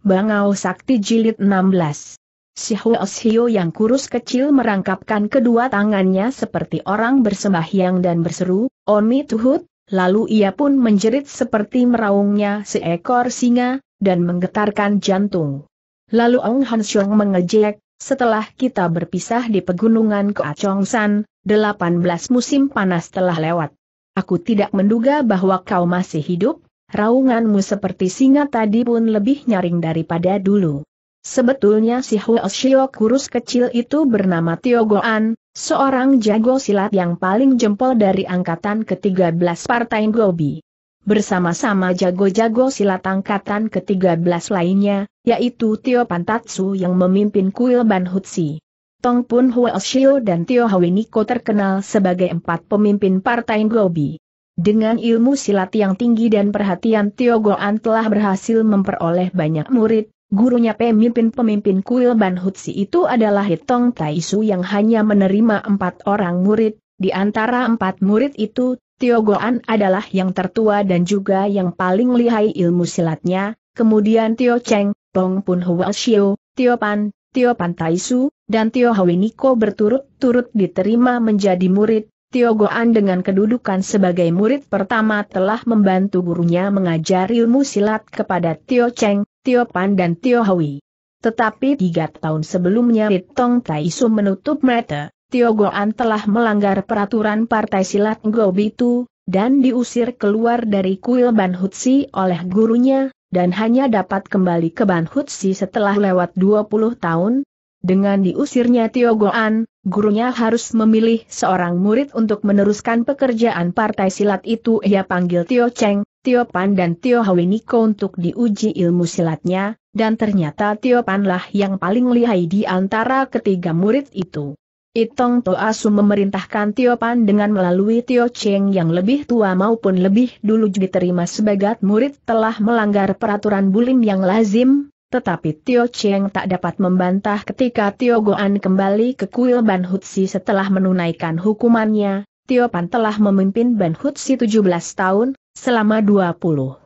Bangau Sakti Jilid 16 Si Huosio yang kurus kecil merangkapkan kedua tangannya seperti orang bersembahyang dan berseru, Oni Tuhut, lalu ia pun menjerit seperti meraungnya seekor singa, dan menggetarkan jantung. Lalu Ong Hansyong mengejek, setelah kita berpisah di pegunungan Keacongsan, 18 musim panas telah lewat. Aku tidak menduga bahwa kau masih hidup, raunganmu seperti singa tadi pun lebih nyaring daripada dulu. Sebetulnya si Huoshio kurus kecil itu bernama Tio Goan, seorang jago silat yang paling jempol dari angkatan ke-13 Partai Gobi. Bersama-sama jago-jago silat angkatan ke-13 lainnya, yaitu Tio Pantatsu yang memimpin kuil Ban Hutsi. Tong Pun Huoshio dan Tio Hawiniko terkenal sebagai empat pemimpin Partai Gobi. Dengan ilmu silat yang tinggi dan perhatian Tio Goan telah berhasil memperoleh banyak murid, Gurunya pemimpin-pemimpin kuil Ban Hutsi itu adalah Hitong Taisu yang hanya menerima empat orang murid, di antara empat murid itu, Tio Goan adalah yang tertua dan juga yang paling lihai ilmu silatnya, kemudian Tio Cheng, Tong Pun Huashio, Tio Pan, Tio Pan Taisu, dan Tio Hawiniko berturut-turut diterima menjadi murid, Tio Goan dengan kedudukan sebagai murid pertama telah membantu gurunya mengajar ilmu silat kepada Tio Cheng, Tio Pan dan Tio Hui. Tetapi tiga tahun sebelumnya Ritong Taisu menutup mata, Tio Goan telah melanggar peraturan partai silat Gobitu, dan diusir keluar dari kuil Ban Hutsi oleh gurunya, dan hanya dapat kembali ke Ban Hutsi setelah lewat 20 tahun. Dengan diusirnya Tio Goan, gurunya harus memilih seorang murid untuk meneruskan pekerjaan partai silat itu ia panggil Tio Cheng, Tio Pan dan Tio Hawiniko untuk diuji ilmu silatnya, dan ternyata Tio Pan lah yang paling lihai di antara ketiga murid itu. Itong Toasu memerintahkan Tio Pan dengan melalui Tio Cheng yang lebih tua maupun lebih dulu diterima sebagai murid telah melanggar peraturan bulim yang lazim, tetapi Tio Cheng tak dapat membantah ketika Tio Goan kembali ke kuil Ban Hutsi setelah menunaikan hukumannya, Tio Pan telah memimpin Ban Hutsi 17 tahun, Selama 20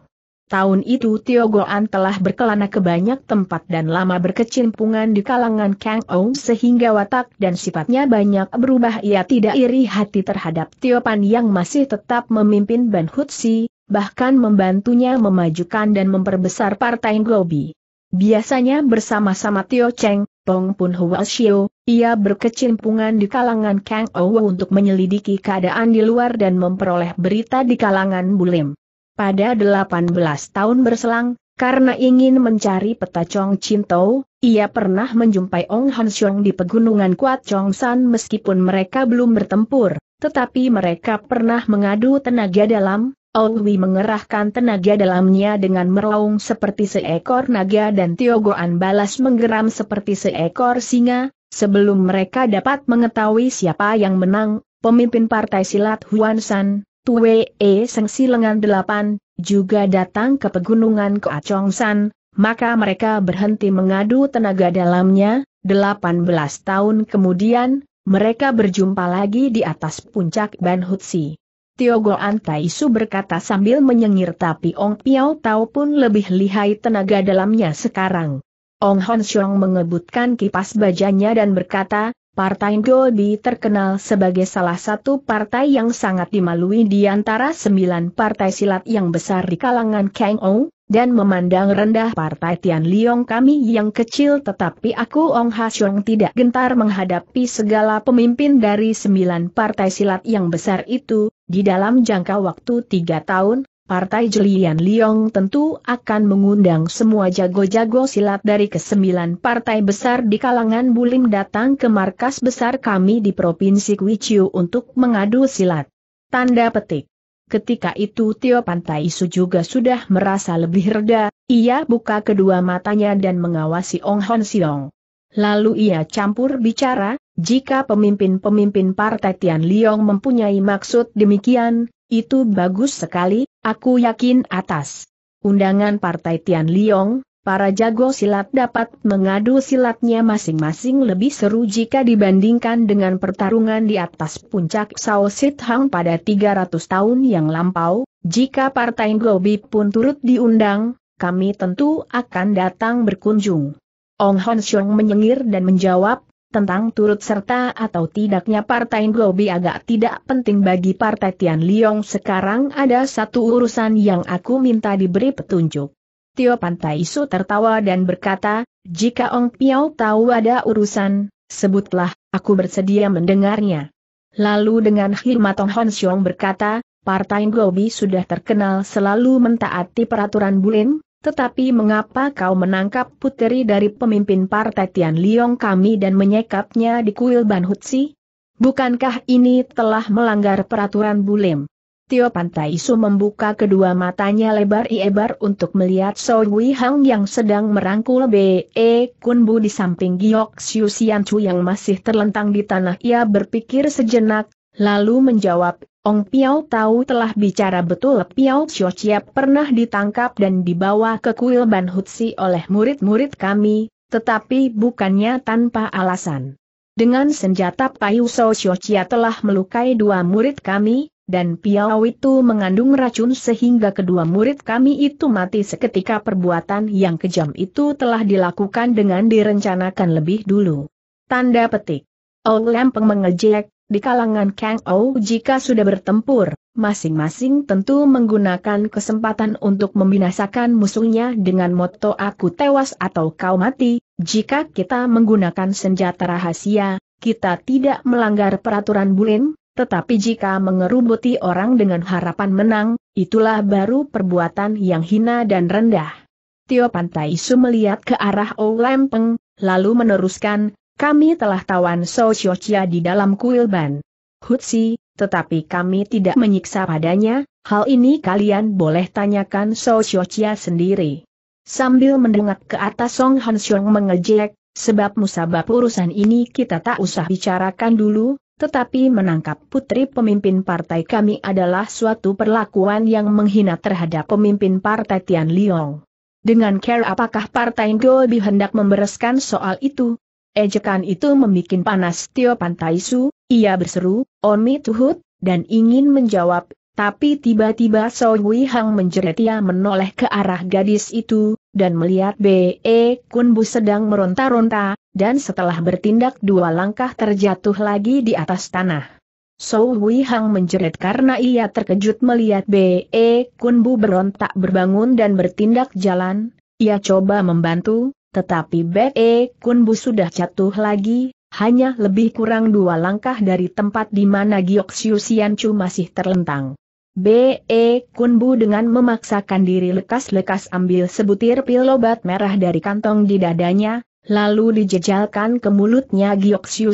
tahun itu Tio Goan telah berkelana ke banyak tempat dan lama berkecimpungan di kalangan Kang Ou sehingga watak dan sifatnya banyak berubah ia tidak iri hati terhadap Tio Pan yang masih tetap memimpin Ban Hutsi, bahkan membantunya memajukan dan memperbesar partai Gobi. Biasanya bersama-sama Tio Cheng, Pong Pun Huashio, ia berkecimpungan di kalangan Kang Ou untuk menyelidiki keadaan di luar dan memperoleh berita di kalangan Bulim. Pada 18 tahun berselang, karena ingin mencari peta Chong Cinto, ia pernah menjumpai Ong Han Xiong di pegunungan Kuat Chong San meskipun mereka belum bertempur, tetapi mereka pernah mengadu tenaga dalam, Wi mengerahkan tenaga dalamnya dengan meraung seperti seekor naga dan Tiogoan balas menggeram seperti seekor singa, sebelum mereka dapat mengetahui siapa yang menang, pemimpin partai silat Huan San, Tue E Sengsi Lengan Delapan, juga datang ke pegunungan Keacong San, maka mereka berhenti mengadu tenaga dalamnya, 18 tahun kemudian, mereka berjumpa lagi di atas puncak Ban Hutsi. Tio Goan Taisu berkata sambil menyengir tapi Ong Piao Tau pun lebih lihai tenaga dalamnya sekarang. Ong Hon Xiong mengebutkan kipas bajanya dan berkata, Partai Gobi terkenal sebagai salah satu partai yang sangat dimalui di antara sembilan partai silat yang besar di kalangan Kang Ou, dan memandang rendah partai Tian Liong kami yang kecil tetapi aku Ong Ha Xiong tidak gentar menghadapi segala pemimpin dari sembilan partai silat yang besar itu, di dalam jangka waktu tiga tahun, Partai Jelian Liong tentu akan mengundang semua jago-jago silat dari kesembilan partai besar di kalangan Bulim datang ke markas besar kami di Provinsi Kuichiu untuk mengadu silat. Tanda petik. Ketika itu Tio Pantai Su juga sudah merasa lebih reda, ia buka kedua matanya dan mengawasi Ong Hon Siong. Lalu ia campur bicara, jika pemimpin-pemimpin Partai Tian Liong mempunyai maksud demikian, itu bagus sekali, aku yakin atas undangan Partai Tian Liong, para jago silat dapat mengadu silatnya masing-masing lebih seru jika dibandingkan dengan pertarungan di atas puncak Sao Sit Hang pada 300 tahun yang lampau, jika Partai Gobi pun turut diundang, kami tentu akan datang berkunjung. Ong Hon Siong menyengir dan menjawab, tentang turut serta atau tidaknya Partai Gobi agak tidak penting bagi Partai Tian Liong sekarang ada satu urusan yang aku minta diberi petunjuk. Tio Pantai Su tertawa dan berkata, jika Ong Piao tahu ada urusan, sebutlah, aku bersedia mendengarnya. Lalu dengan khidmat Ong Hon Siong berkata, Partai Gobi sudah terkenal selalu mentaati peraturan Bulin, tetapi mengapa kau menangkap puteri dari pemimpin Partai Tian Liong kami dan menyekapnya di kuil Ban Hutsi? Bukankah ini telah melanggar peraturan Bulim? Tio Pantai Su membuka kedua matanya lebar-lebar untuk melihat So Wei Hang yang sedang merangkul B.E. Kunbu di samping Giok Sian Chu yang masih terlentang di tanah. Ia berpikir sejenak, lalu menjawab, Ong Piao tahu telah bicara betul Piao Xiao pernah ditangkap dan dibawa ke kuil Ban Hutsi oleh murid-murid kami, tetapi bukannya tanpa alasan. Dengan senjata Payu Xiao telah melukai dua murid kami, dan Piao itu mengandung racun sehingga kedua murid kami itu mati seketika perbuatan yang kejam itu telah dilakukan dengan direncanakan lebih dulu. Tanda petik. Ong Lempeng mengejek, di kalangan Kang Ou jika sudah bertempur, masing-masing tentu menggunakan kesempatan untuk membinasakan musuhnya dengan moto aku tewas atau kau mati, jika kita menggunakan senjata rahasia, kita tidak melanggar peraturan bulin, tetapi jika mengerubuti orang dengan harapan menang, itulah baru perbuatan yang hina dan rendah. Tio Pantai Su melihat ke arah Ou Lempeng, lalu meneruskan, kami telah tawan So Chia di dalam kuil ban. Hutsi, tetapi kami tidak menyiksa padanya, hal ini kalian boleh tanyakan So Chia sendiri. Sambil mendengar ke atas Song Han Xiong mengejek, sebab musabab urusan ini kita tak usah bicarakan dulu, tetapi menangkap putri pemimpin partai kami adalah suatu perlakuan yang menghina terhadap pemimpin partai Tian Liong. Dengan care apakah partai Gobi hendak membereskan soal itu? Ejekan itu membuat panas Tio Pantaisu, ia berseru, Onmi Tuhut, dan ingin menjawab, tapi tiba-tiba So Wei Hang menjerit ia menoleh ke arah gadis itu, dan melihat B.E. Kunbu sedang meronta-ronta, dan setelah bertindak dua langkah terjatuh lagi di atas tanah. So Wei Hang menjerit karena ia terkejut melihat B.E. Kunbu berontak berbangun dan bertindak jalan, ia coba membantu, tetapi B.E. Kunbu sudah jatuh lagi, hanya lebih kurang dua langkah dari tempat di mana Giok Siu masih terlentang. B.E. Kunbu dengan memaksakan diri lekas-lekas ambil sebutir pil obat merah dari kantong di dadanya, lalu dijejalkan ke mulutnya Giok Siu.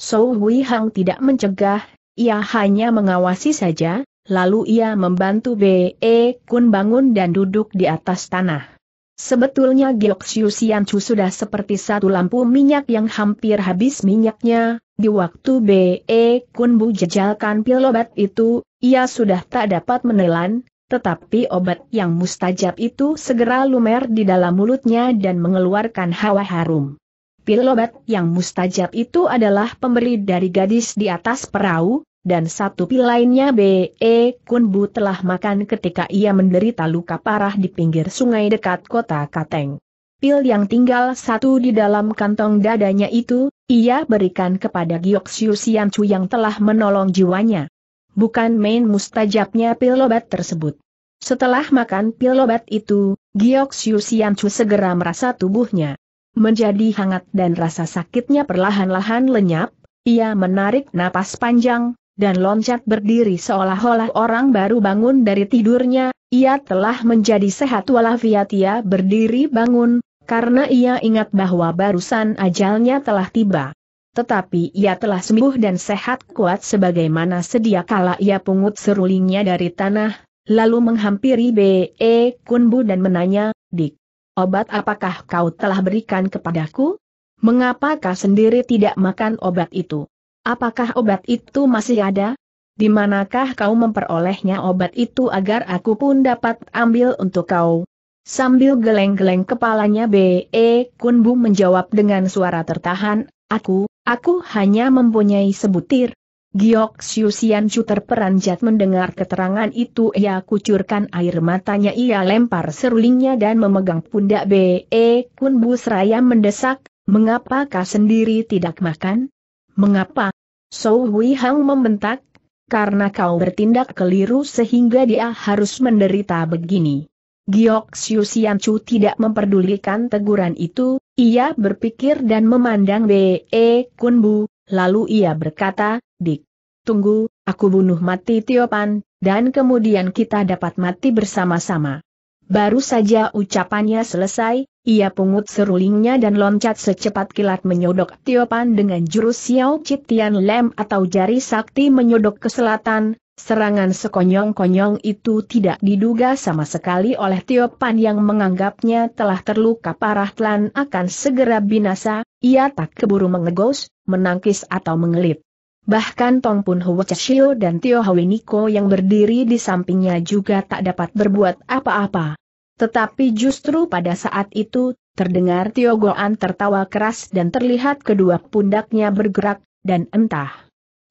So Hui Hang tidak mencegah, ia hanya mengawasi saja, lalu ia membantu B.E. Kun bangun dan duduk di atas tanah. Sebetulnya Giok Siu Chu sudah seperti satu lampu minyak yang hampir habis minyaknya, di waktu B.E. Kun Bu jejalkan pil obat itu, ia sudah tak dapat menelan, tetapi obat yang mustajab itu segera lumer di dalam mulutnya dan mengeluarkan hawa harum. Pil obat yang mustajab itu adalah pemberi dari gadis di atas perahu, dan satu pil lainnya B.E. Kunbu telah makan ketika ia menderita luka parah di pinggir sungai dekat kota Kateng. Pil yang tinggal satu di dalam kantong dadanya itu, ia berikan kepada Giok Siu Siancu yang telah menolong jiwanya. Bukan main mustajabnya pil obat tersebut. Setelah makan pil obat itu, Giok Siu Siancu segera merasa tubuhnya menjadi hangat dan rasa sakitnya perlahan-lahan lenyap, ia menarik napas panjang, dan loncat berdiri seolah-olah orang baru bangun dari tidurnya, ia telah menjadi sehat walafiat ia berdiri bangun, karena ia ingat bahwa barusan ajalnya telah tiba. Tetapi ia telah sembuh dan sehat kuat sebagaimana sedia kala ia pungut serulingnya dari tanah, lalu menghampiri B.E. Kunbu dan menanya, Dik, obat apakah kau telah berikan kepadaku? Mengapa kau sendiri tidak makan obat itu? Apakah obat itu masih ada? Di manakah kau memperolehnya obat itu agar aku pun dapat ambil untuk kau? Sambil geleng-geleng kepalanya B.E. Kunbu menjawab dengan suara tertahan, aku, aku hanya mempunyai sebutir. Giok Siu Sian Chu terperanjat mendengar keterangan itu ia kucurkan air matanya ia lempar serulingnya dan memegang pundak B.E. Kun Bu Seraya mendesak, mengapa kau sendiri tidak makan? Mengapa? So Hui Hang membentak, karena kau bertindak keliru sehingga dia harus menderita begini. Giok Siu Sian Chu tidak memperdulikan teguran itu, ia berpikir dan memandang B.E. Kun Bu, lalu ia berkata, Dik, tunggu, aku bunuh mati Tiopan, dan kemudian kita dapat mati bersama-sama. Baru saja ucapannya selesai, ia pungut serulingnya dan loncat secepat kilat menyodok Tiopan dengan jurus Xiao Citian Lem atau jari sakti menyodok ke selatan, Serangan sekonyong-konyong itu tidak diduga sama sekali oleh Tiopan yang menganggapnya telah terluka parah telan akan segera binasa, ia tak keburu mengegos, menangkis atau mengelit. Bahkan Tong Pun Hwa Chashio dan Tio Hawiniko yang berdiri di sampingnya juga tak dapat berbuat apa-apa. Tetapi justru pada saat itu, terdengar Tio Goan tertawa keras dan terlihat kedua pundaknya bergerak, dan entah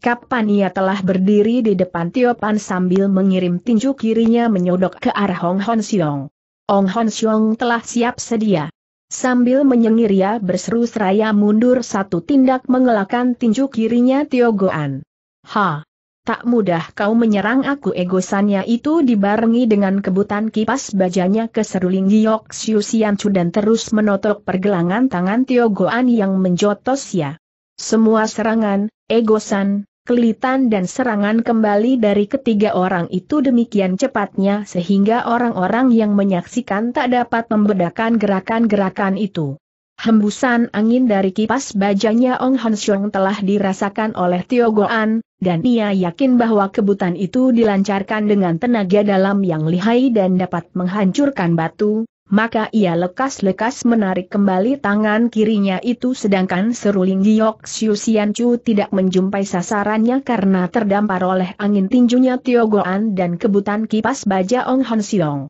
Kapan ia telah berdiri di depan Tiopan sambil mengirim tinju kirinya menyodok ke arah Hong Hon Siong. Ong Hon Siong telah siap sedia. Sambil menyengir ia berseru seraya mundur satu tindak mengelakkan tinju kirinya Tio Goan. Ha! Tak mudah kau menyerang aku egosannya itu dibarengi dengan kebutan kipas bajanya ke seruling Giok Siu Sian Chu dan terus menotok pergelangan tangan Tio Goan yang menjotos ya. Semua serangan, egosan, kelitan dan serangan kembali dari ketiga orang itu demikian cepatnya sehingga orang-orang yang menyaksikan tak dapat membedakan gerakan-gerakan itu. Hembusan angin dari kipas bajanya Ong Han Siong telah dirasakan oleh Tio Goan, dan ia yakin bahwa kebutan itu dilancarkan dengan tenaga dalam yang lihai dan dapat menghancurkan batu, maka ia lekas-lekas menarik kembali tangan kirinya itu sedangkan seruling Giok Siu Sian Chu tidak menjumpai sasarannya karena terdampar oleh angin tinjunya Tiogoan dan kebutan kipas baja Ong Han Siong.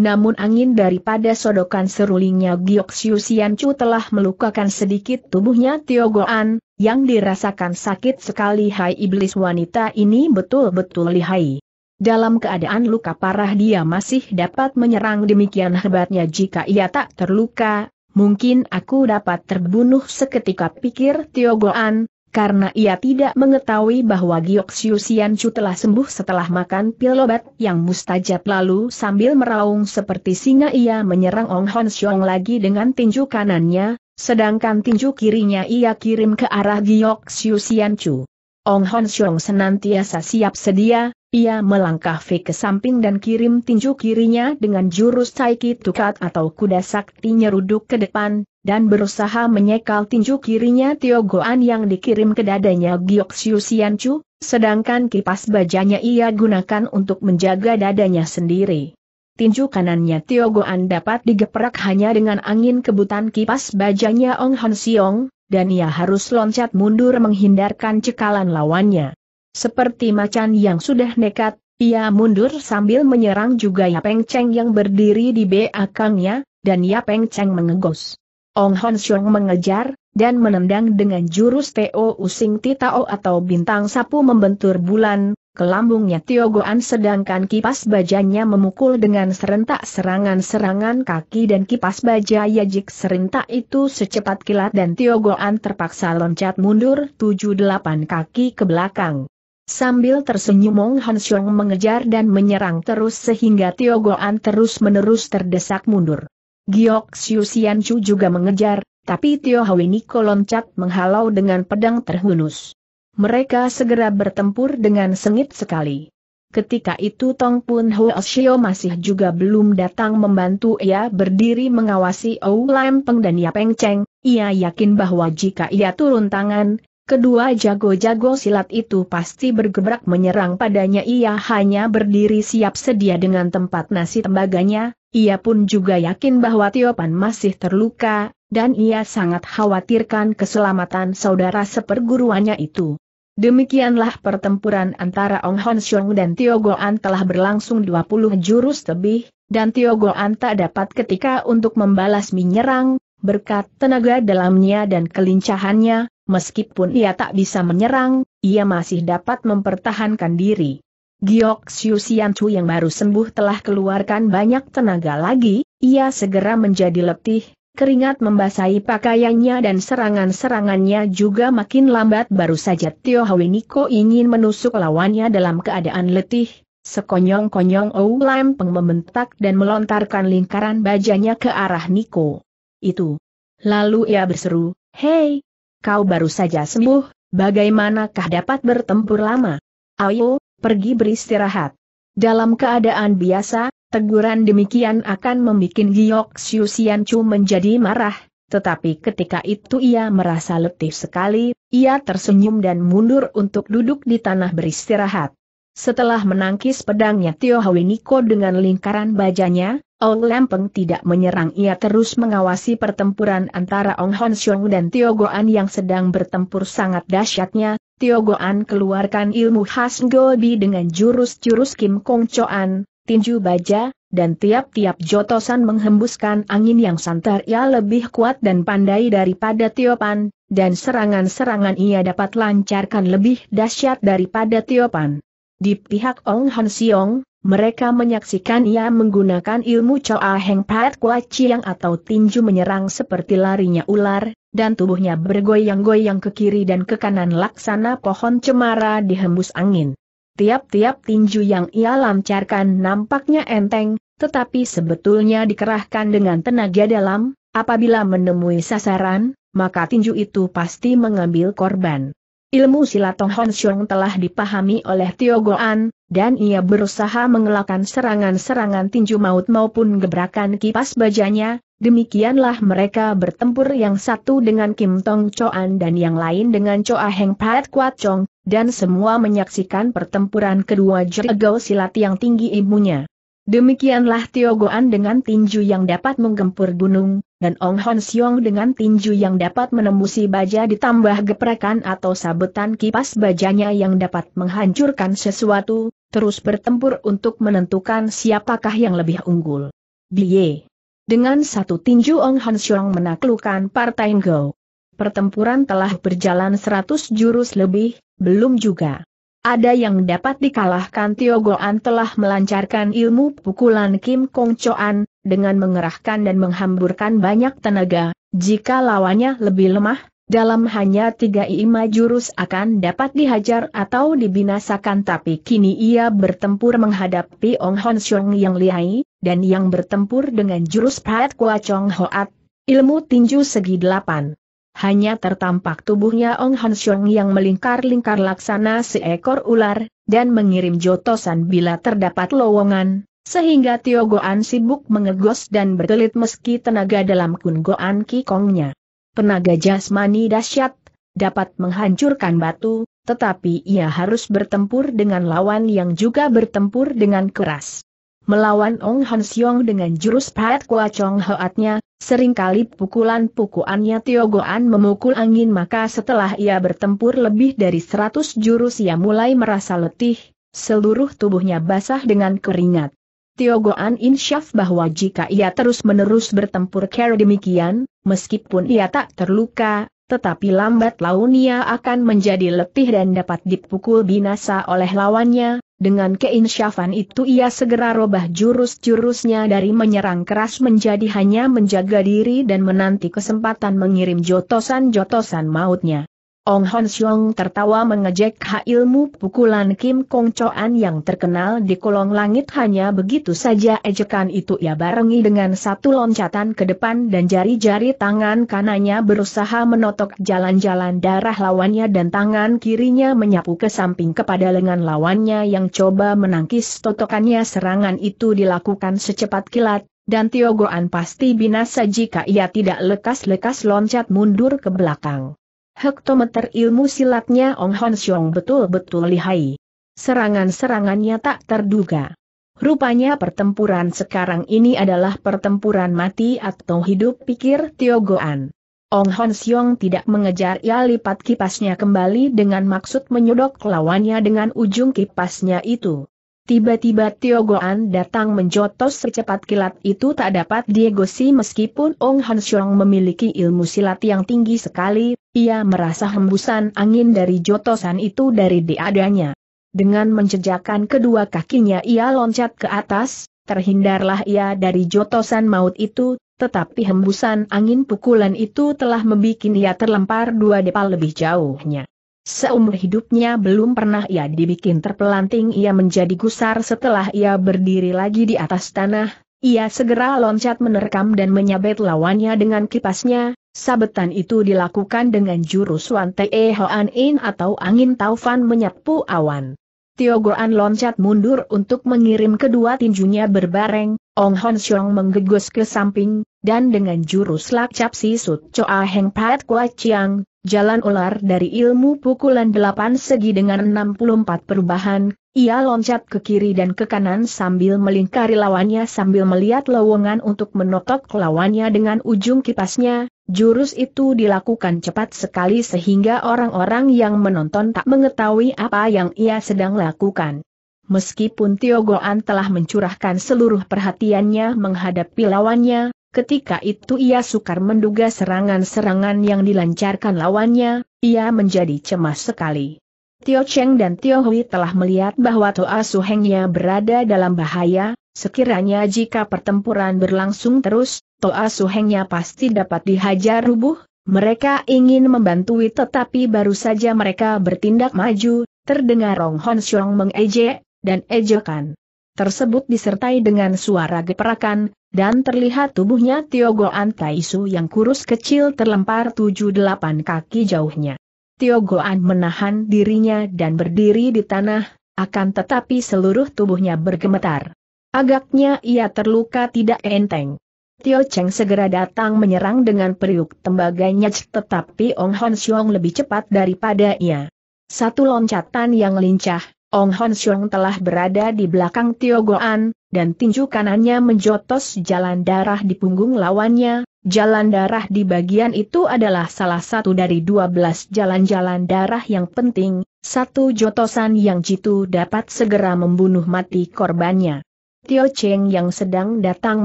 Namun angin daripada sodokan serulingnya Giok Siu Sian Chu telah melukakan sedikit tubuhnya Tiogoan, yang dirasakan sakit sekali hai iblis wanita ini betul-betul lihai. Dalam keadaan luka parah dia masih dapat menyerang demikian hebatnya jika ia tak terluka, mungkin aku dapat terbunuh seketika pikir Tiogoan, karena ia tidak mengetahui bahwa Giok Siu Sian Chu telah sembuh setelah makan pil obat yang mustajab lalu sambil meraung seperti singa ia menyerang Ong Hon Siong lagi dengan tinju kanannya, sedangkan tinju kirinya ia kirim ke arah Giok Siu Sian Chu. Ong Hon Siong senantiasa siap sedia, ia melangkah V ke samping dan kirim tinju kirinya dengan jurus Saiki Tukat atau kuda sakti nyeruduk ke depan, dan berusaha menyekal tinju kirinya Tio Goan yang dikirim ke dadanya Giok Siu Sian Chu, sedangkan kipas bajanya ia gunakan untuk menjaga dadanya sendiri. Tinju kanannya Tio Goan dapat digeprak hanya dengan angin kebutan kipas bajanya Ong Han Siong, dan ia harus loncat mundur menghindarkan cekalan lawannya. Seperti macan yang sudah nekat, ia mundur sambil menyerang juga Yapeng Cheng yang berdiri di belakangnya, dan Yapeng Cheng mengegos. Ong Hon Siong mengejar, dan menendang dengan jurus Teo Using Titao atau bintang sapu membentur bulan, ke lambungnya Tio Goan sedangkan kipas bajanya memukul dengan serentak serangan-serangan kaki dan kipas baja Yajik serentak itu secepat kilat dan Tio Goan terpaksa loncat mundur 7-8 kaki ke belakang. Sambil tersenyum Mong Han Xiong mengejar dan menyerang terus sehingga Tio Goan terus-menerus terdesak mundur. Giok Sian Chu juga mengejar, tapi Tio Hawiniko loncat menghalau dengan pedang terhunus. Mereka segera bertempur dengan sengit sekali. Ketika itu Tong Pun Shio masih juga belum datang membantu ia berdiri mengawasi Ou Lam Peng dan Yapeng Cheng, ia yakin bahwa jika ia turun tangan, Kedua jago-jago silat itu pasti bergebrak menyerang padanya ia hanya berdiri siap sedia dengan tempat nasi tembaganya, ia pun juga yakin bahwa Tiopan masih terluka, dan ia sangat khawatirkan keselamatan saudara seperguruannya itu. Demikianlah pertempuran antara Ong Hon Siong dan Tio Goan telah berlangsung 20 jurus tebih, dan Tio Goan tak dapat ketika untuk membalas menyerang, berkat tenaga dalamnya dan kelincahannya, meskipun ia tak bisa menyerang, ia masih dapat mempertahankan diri. Giok Siu Sian Chu yang baru sembuh telah keluarkan banyak tenaga lagi, ia segera menjadi letih, keringat membasahi pakaiannya dan serangan-serangannya juga makin lambat baru saja Tio Hwi Niko ingin menusuk lawannya dalam keadaan letih, sekonyong-konyong Ou Lam Peng membentak dan melontarkan lingkaran bajanya ke arah Niko. Itu. Lalu ia berseru, Hei, kau baru saja sembuh, bagaimanakah dapat bertempur lama? Ayo, pergi beristirahat. Dalam keadaan biasa, Teguran demikian akan membuat Giok Sian Chu menjadi marah, tetapi ketika itu ia merasa letih sekali, ia tersenyum dan mundur untuk duduk di tanah beristirahat. Setelah menangkis pedangnya Tio Hwi Niko dengan lingkaran bajanya, Ong Lempeng tidak menyerang. Ia terus mengawasi pertempuran antara Ong Hon Siong dan Tio Goan yang sedang bertempur sangat dahsyatnya, Tio Goan keluarkan ilmu khas Gobi dengan jurus-jurus Kim Kong Choan, tinju baja, dan tiap-tiap jotosan menghembuskan angin yang santer. Ia lebih kuat dan pandai daripada Tiopan, dan serangan-serangan ia dapat lancarkan lebih dahsyat daripada Tiopan. Di pihak Ong Han Siong, mereka menyaksikan ia menggunakan ilmu Choa Heng Pat Kwa Chiang atau tinju menyerang seperti larinya ular, dan tubuhnya bergoyang-goyang ke kiri dan ke kanan laksana pohon cemara dihembus angin. Tiap-tiap tinju yang ia lancarkan nampaknya enteng, tetapi sebetulnya dikerahkan dengan tenaga dalam, apabila menemui sasaran, maka tinju itu pasti mengambil korban. Ilmu silat Tong Hon Xiong telah dipahami oleh Tio Goan, dan ia berusaha mengelakkan serangan-serangan tinju maut maupun gebrakan kipas bajanya, demikianlah mereka bertempur yang satu dengan Kim Tong Choan dan yang lain dengan Choa Heng Pat Kwat Chong, dan semua menyaksikan pertempuran kedua jerego silat yang tinggi ilmunya. Demikianlah Tio Goan dengan tinju yang dapat menggempur gunung, dan Ong Hon Siong dengan tinju yang dapat menembusi baja ditambah geprakan atau sabetan kipas bajanya yang dapat menghancurkan sesuatu, terus bertempur untuk menentukan siapakah yang lebih unggul. Biye. Dengan satu tinju Ong Hon Siong menaklukkan Partai Go. Pertempuran telah berjalan seratus jurus lebih, belum juga. Ada yang dapat dikalahkan. Tio Goan telah melancarkan ilmu pukulan Kim Kong Choan, dengan mengerahkan dan menghamburkan banyak tenaga, jika lawannya lebih lemah, dalam hanya tiga ima jurus akan dapat dihajar atau dibinasakan. Tapi kini ia bertempur menghadapi Ong Hon Siong yang lihai, dan yang bertempur dengan jurus Pat Kwa Chong Hoat, ilmu tinju segi delapan. Hanya tertampak tubuhnya Ong Han Xiong yang melingkar-lingkar laksana seekor ular, dan mengirim jotosan bila terdapat lowongan, sehingga Tio Goan sibuk mengegos dan berkelit meski tenaga dalam Kun Goan Kikongnya. Tenaga jasmani dahsyat, dapat menghancurkan batu, tetapi ia harus bertempur dengan lawan yang juga bertempur dengan keras. Melawan Ong Han Siong dengan jurus Pat Chong Hoatnya, sering kali pukulan-pukulannya Tiogoan memukul angin maka setelah ia bertempur lebih dari seratus jurus ia mulai merasa letih, seluruh tubuhnya basah dengan keringat. Tiogoan insyaf bahwa jika ia terus-menerus bertempur care demikian, meskipun ia tak terluka, tetapi lambat laun ia akan menjadi letih dan dapat dipukul binasa oleh lawannya, dengan keinsyafan itu ia segera robah jurus-jurusnya dari menyerang keras menjadi hanya menjaga diri dan menanti kesempatan mengirim jotosan-jotosan mautnya. Ong Hon Siong tertawa mengejek hak ilmu pukulan Kim Kong Choan yang terkenal di kolong langit hanya begitu saja ejekan itu ia barengi dengan satu loncatan ke depan dan jari-jari tangan kanannya berusaha menotok jalan-jalan darah lawannya dan tangan kirinya menyapu ke samping kepada lengan lawannya yang coba menangkis totokannya serangan itu dilakukan secepat kilat, dan Tiogoan pasti binasa jika ia tidak lekas-lekas loncat mundur ke belakang. Hektometer ilmu silatnya Ong Hon Siong betul-betul lihai. Serangan-serangannya tak terduga. Rupanya pertempuran sekarang ini adalah pertempuran mati atau hidup pikir Tio Goan. Ong Hon Siong tidak mengejar ia lipat kipasnya kembali dengan maksud menyodok lawannya dengan ujung kipasnya itu. Tiba-tiba Tio Goan datang menjotos secepat kilat itu tak dapat diegosi meskipun Ong Han Xiong memiliki ilmu silat yang tinggi sekali, ia merasa hembusan angin dari jotosan itu dari diadanya. Dengan menjejakkan kedua kakinya ia loncat ke atas, terhindarlah ia dari jotosan maut itu, tetapi hembusan angin pukulan itu telah membuat ia terlempar dua depal lebih jauhnya. Seumur hidupnya belum pernah ia dibikin terpelanting ia menjadi gusar. Setelah ia berdiri lagi di atas tanah, ia segera loncat menerkam dan menyabet lawannya dengan kipasnya, sabetan itu dilakukan dengan jurus Wan Te Hoan In atau angin taufan menyapu awan. Tio Goan loncat mundur untuk mengirim kedua tinjunya berbareng, Ong Hon Xiong menggegus ke samping, dan dengan jurus Lak Cap Si Sut Choa Heng Pat Kwa Chiang, Jalan ular dari ilmu pukulan delapan segi dengan 64 perubahan, ia loncat ke kiri dan ke kanan sambil melingkari lawannya sambil melihat lowongan untuk menotok lawannya dengan ujung kipasnya, jurus itu dilakukan cepat sekali sehingga orang-orang yang menonton tak mengetahui apa yang ia sedang lakukan. Meskipun Tio Goan telah mencurahkan seluruh perhatiannya menghadapi lawannya, Ketika itu ia sukar menduga serangan-serangan yang dilancarkan lawannya, ia menjadi cemas sekali. Tio Cheng dan Tio Hui telah melihat bahwa Toa Suhengnya berada dalam bahaya, sekiranya jika pertempuran berlangsung terus, Toa Suhengnya pasti dapat dihajar rubuh, mereka ingin membantu tetapi baru saja mereka bertindak maju, terdengar Rong Hon Xiong mengejek, dan ejekan tersebut disertai dengan suara geperakan, dan terlihat tubuhnya Tio Goan Taisu yang kurus kecil terlempar tujuh delapan kaki jauhnya. Tio Goan menahan dirinya dan berdiri di tanah, akan tetapi seluruh tubuhnya bergemetar. Agaknya ia terluka tidak enteng. Tio Cheng segera datang menyerang dengan periuk tembaganya tetapi Ong Hon Xiong lebih cepat daripada ia. Satu loncatan yang lincah, Ong Hon Xiong telah berada di belakang Tio Goan, dan tinju kanannya menjotos jalan darah di punggung lawannya. Jalan darah di bagian itu adalah salah satu dari dua belas jalan-jalan darah yang penting, satu jotosan yang jitu dapat segera membunuh mati korbannya. Tio Cheng yang sedang datang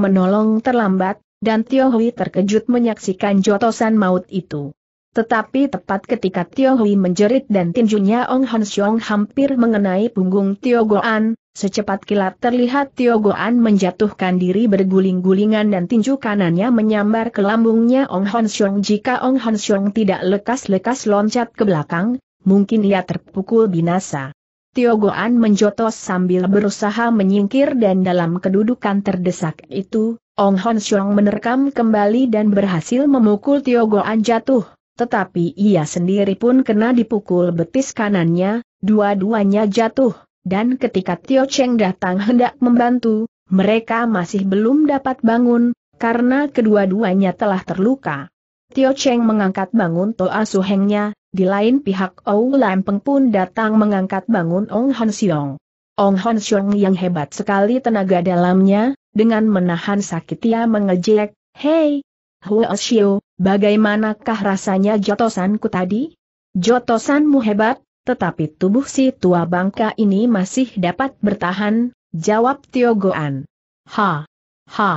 menolong terlambat, dan Tio Hui terkejut menyaksikan jotosan maut itu. Tetapi tepat ketika Tio Hui menjerit dan tinjunya Ong Han Xiong hampir mengenai punggung Tio Goan, secepat kilat terlihat Tio Goan menjatuhkan diri berguling-gulingan dan tinju kanannya menyambar ke lambungnya Ong Han Xiong. Jika Ong Han Xiong tidak lekas-lekas loncat ke belakang, mungkin ia terpukul binasa. Tio Goan menjotos sambil berusaha menyingkir dan dalam kedudukan terdesak itu, Ong Han Xiong menerkam kembali dan berhasil memukul Tio Goan jatuh tetapi ia sendiri pun kena dipukul betis kanannya, dua-duanya jatuh, dan ketika Tio Cheng datang hendak membantu, mereka masih belum dapat bangun, karena kedua-duanya telah terluka. Tio Cheng mengangkat bangun Toa Suhengnya, di lain pihak Ou Lampeng pun datang mengangkat bangun Ong Han Siong. Ong Han Siong yang hebat sekali tenaga dalamnya, dengan menahan sakit ia mengejek, Hei, Huo bagaimanakah rasanya jotosanku tadi? Jotosanmu hebat, tetapi tubuh si tua bangka ini masih dapat bertahan, jawab Tio Goan. Ha! Ha!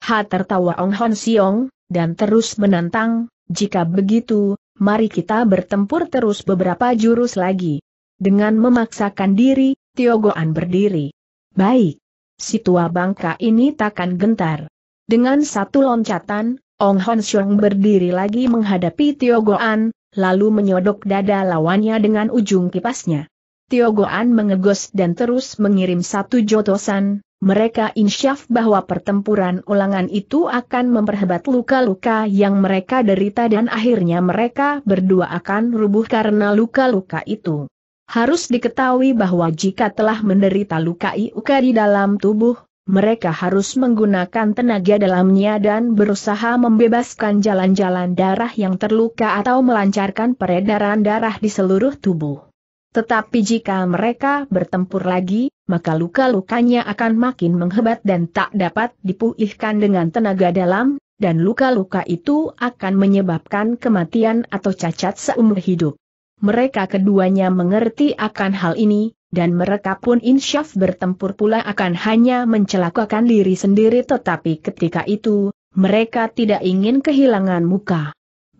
Ha tertawa Ong Hon Siong, dan terus menantang, jika begitu, mari kita bertempur terus beberapa jurus lagi. Dengan memaksakan diri, Tio Goan berdiri. Baik. Si tua bangka ini takkan gentar. Dengan satu loncatan, Ong Hon Xiong berdiri lagi menghadapi Tio Goan, lalu menyodok dada lawannya dengan ujung kipasnya. Tio Goan mengegos dan terus mengirim satu jotosan, mereka insyaf bahwa pertempuran ulangan itu akan memperhebat luka-luka yang mereka derita dan akhirnya mereka berdua akan rubuh karena luka-luka itu. Harus diketahui bahwa jika telah menderita luka iuka di dalam tubuh, mereka harus menggunakan tenaga dalamnya dan berusaha membebaskan jalan-jalan darah yang terluka atau melancarkan peredaran darah di seluruh tubuh. Tetapi jika mereka bertempur lagi, maka luka-lukanya akan makin menghebat dan tak dapat dipulihkan dengan tenaga dalam, dan luka-luka itu akan menyebabkan kematian atau cacat seumur hidup. Mereka keduanya mengerti akan hal ini, dan mereka pun insyaf bertempur pula akan hanya mencelakakan diri sendiri tetapi ketika itu, mereka tidak ingin kehilangan muka.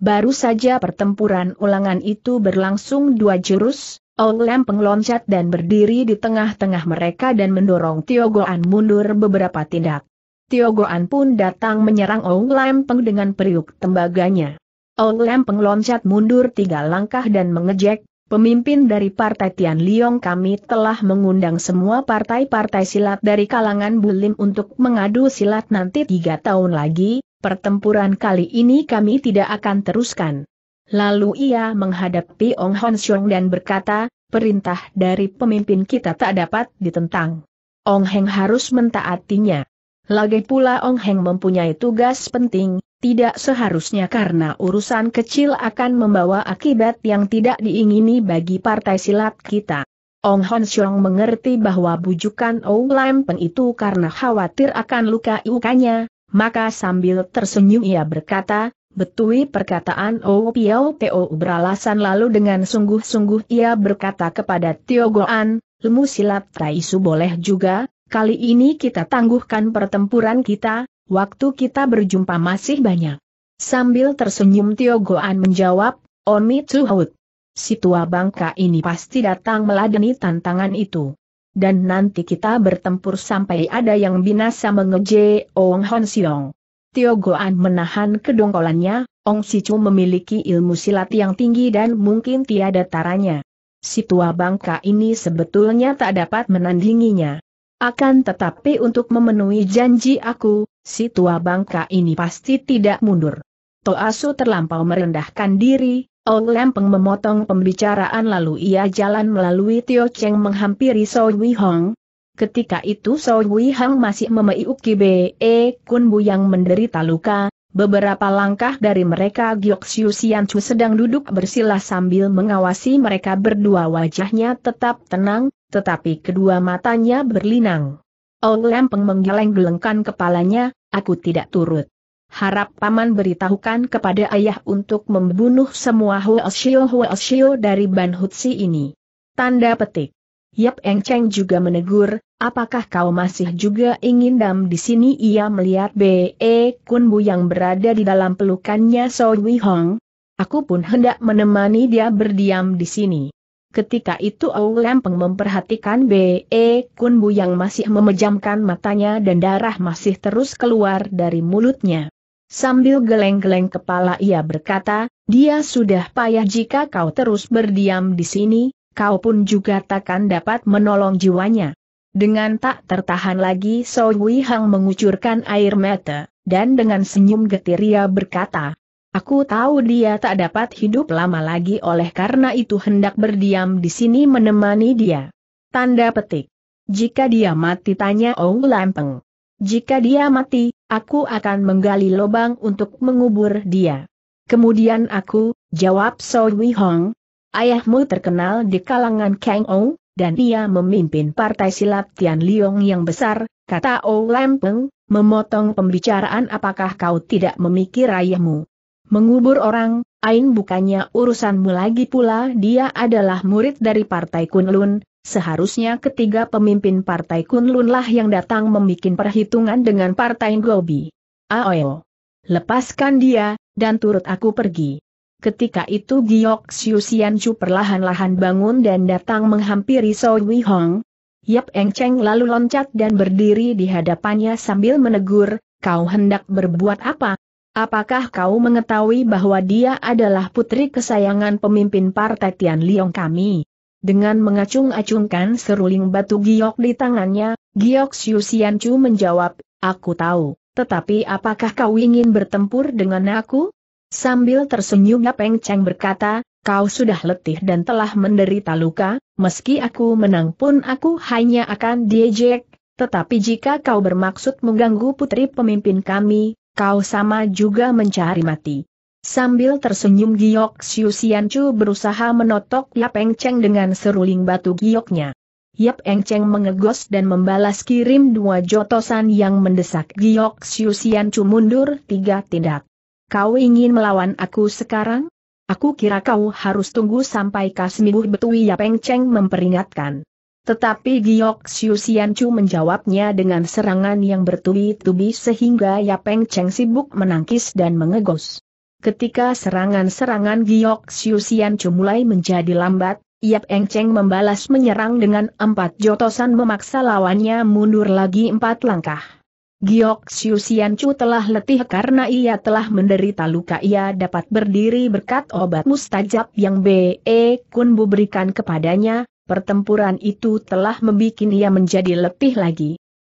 Baru saja pertempuran ulangan itu berlangsung dua jurus, Ong Lempeng loncat dan berdiri di tengah-tengah mereka dan mendorong Tiogoan mundur beberapa tindak. Tiogoan pun datang menyerang Ong Lempeng dengan periuk tembaganya. Ong Lempeng loncat mundur tiga langkah dan mengejek, Pemimpin dari Partai Tian Liong kami telah mengundang semua partai-partai silat dari kalangan Bulim untuk mengadu silat nanti tiga tahun lagi, pertempuran kali ini kami tidak akan teruskan. Lalu ia menghadapi Ong Hon Xiong dan berkata, perintah dari pemimpin kita tak dapat ditentang. Ong Heng harus mentaatinya. Lagi pula Ong Heng mempunyai tugas penting, tidak seharusnya karena urusan kecil akan membawa akibat yang tidak diingini bagi partai silat kita. Ong Hon Xiong mengerti bahwa bujukan Ong Lam Peng itu karena khawatir akan luka iukanya, maka sambil tersenyum ia berkata, betui perkataan O Piao Teo beralasan lalu dengan sungguh-sungguh ia berkata kepada Tio Goan, lemu silat Taisu boleh juga, kali ini kita tangguhkan pertempuran kita, waktu kita berjumpa masih banyak. Sambil tersenyum Tio Goan menjawab, Omi Tuhut. Si tua bangka ini pasti datang meladeni tantangan itu. Dan nanti kita bertempur sampai ada yang binasa mengeje Ong Hon Siong. Tio Goan menahan kedongkolannya, Ong Sicu memiliki ilmu silat yang tinggi dan mungkin tiada taranya. Si tua bangka ini sebetulnya tak dapat menandinginya. Akan tetapi untuk memenuhi janji aku, si tua bangka ini pasti tidak mundur. Toasu terlampau merendahkan diri, Ong Lempeng memotong pembicaraan lalu ia jalan melalui Tio Cheng menghampiri So Wei Hong. Ketika itu So Wei Hong masih memeiuki B.E. Kun Bu yang menderita luka, beberapa langkah dari mereka Giok Siu Sian Chu sedang duduk bersila sambil mengawasi mereka berdua wajahnya tetap tenang, tetapi kedua matanya berlinang. Ong Lempeng menggeleng-gelengkan kepalanya, aku tidak turut. Harap paman beritahukan kepada ayah untuk membunuh semua Huoshio-Huoshio dari Ban Hutsi ini. Tanda petik. Yap Eng Cheng juga menegur, apakah kau masih juga ingin dam di sini ia melihat B.E. Kun Bu yang berada di dalam pelukannya So Wei Hong. Aku pun hendak menemani dia berdiam di sini. Ketika itu Ou Lempeng memperhatikan B.E. Kun Bu yang masih memejamkan matanya dan darah masih terus keluar dari mulutnya. Sambil geleng-geleng kepala ia berkata, dia sudah payah jika kau terus berdiam di sini, kau pun juga takkan dapat menolong jiwanya. Dengan tak tertahan lagi So Wei Hang mengucurkan air mata, dan dengan senyum getir ia berkata, Aku tahu dia tak dapat hidup lama lagi oleh karena itu hendak berdiam di sini menemani dia. Tanda petik. Jika dia mati tanya Ong Lampeng. Jika dia mati, aku akan menggali lubang untuk mengubur dia. Kemudian aku, jawab So Wei Hong, ayahmu terkenal di kalangan Kang Ou, dan ia memimpin partai silat Tian Liong yang besar, kata Ong Lampeng, memotong pembicaraan apakah kau tidak memikir ayahmu. Mengubur orang, Ain bukannya urusanmu lagi pula dia adalah murid dari Partai Kunlun, seharusnya ketiga pemimpin Partai Kunlun lah yang datang membuat perhitungan dengan Partai Gobi. Aoyo. Lepaskan dia, dan turut aku pergi. Ketika itu Giok Sian Chu perlahan-lahan bangun dan datang menghampiri So Wei Hong. Yap Eng Cheng lalu loncat dan berdiri di hadapannya sambil menegur, kau hendak berbuat apa? Apakah kau mengetahui bahwa dia adalah putri kesayangan pemimpin partai Tian Liong kami? Dengan mengacung-acungkan seruling batu giok di tangannya, Giok Siu Sian Chu menjawab, aku tahu, tetapi apakah kau ingin bertempur dengan aku? Sambil tersenyum Peng Cheng berkata, kau sudah letih dan telah menderita luka, meski aku menang pun aku hanya akan diejek, tetapi jika kau bermaksud mengganggu putri pemimpin kami, kau sama juga mencari mati. Sambil tersenyum Giok Siu Sian Chu berusaha menotok Yap Eng Cheng dengan seruling batu gioknya. Yap Eng Cheng mengegos dan membalas kirim dua jotosan yang mendesak Giok Siu Sian Chu mundur tiga tindak. Kau ingin melawan aku sekarang? Aku kira kau harus tunggu sampai Kasmibuh Betui Yap Eng Cheng memperingatkan. Tetapi Giok Chu menjawabnya dengan serangan yang bertubi-tubi sehingga Yapeng Cheng sibuk menangkis dan mengegos. Ketika serangan-serangan Giok Chu mulai menjadi lambat, Yap Eng Cheng membalas menyerang dengan empat jotosan memaksa lawannya mundur lagi empat langkah. Giok Sian Chu telah letih karena ia telah menderita luka ia dapat berdiri berkat obat mustajab yang B.E. Kun Bu berikan kepadanya, pertempuran itu telah membuat ia menjadi letih lagi.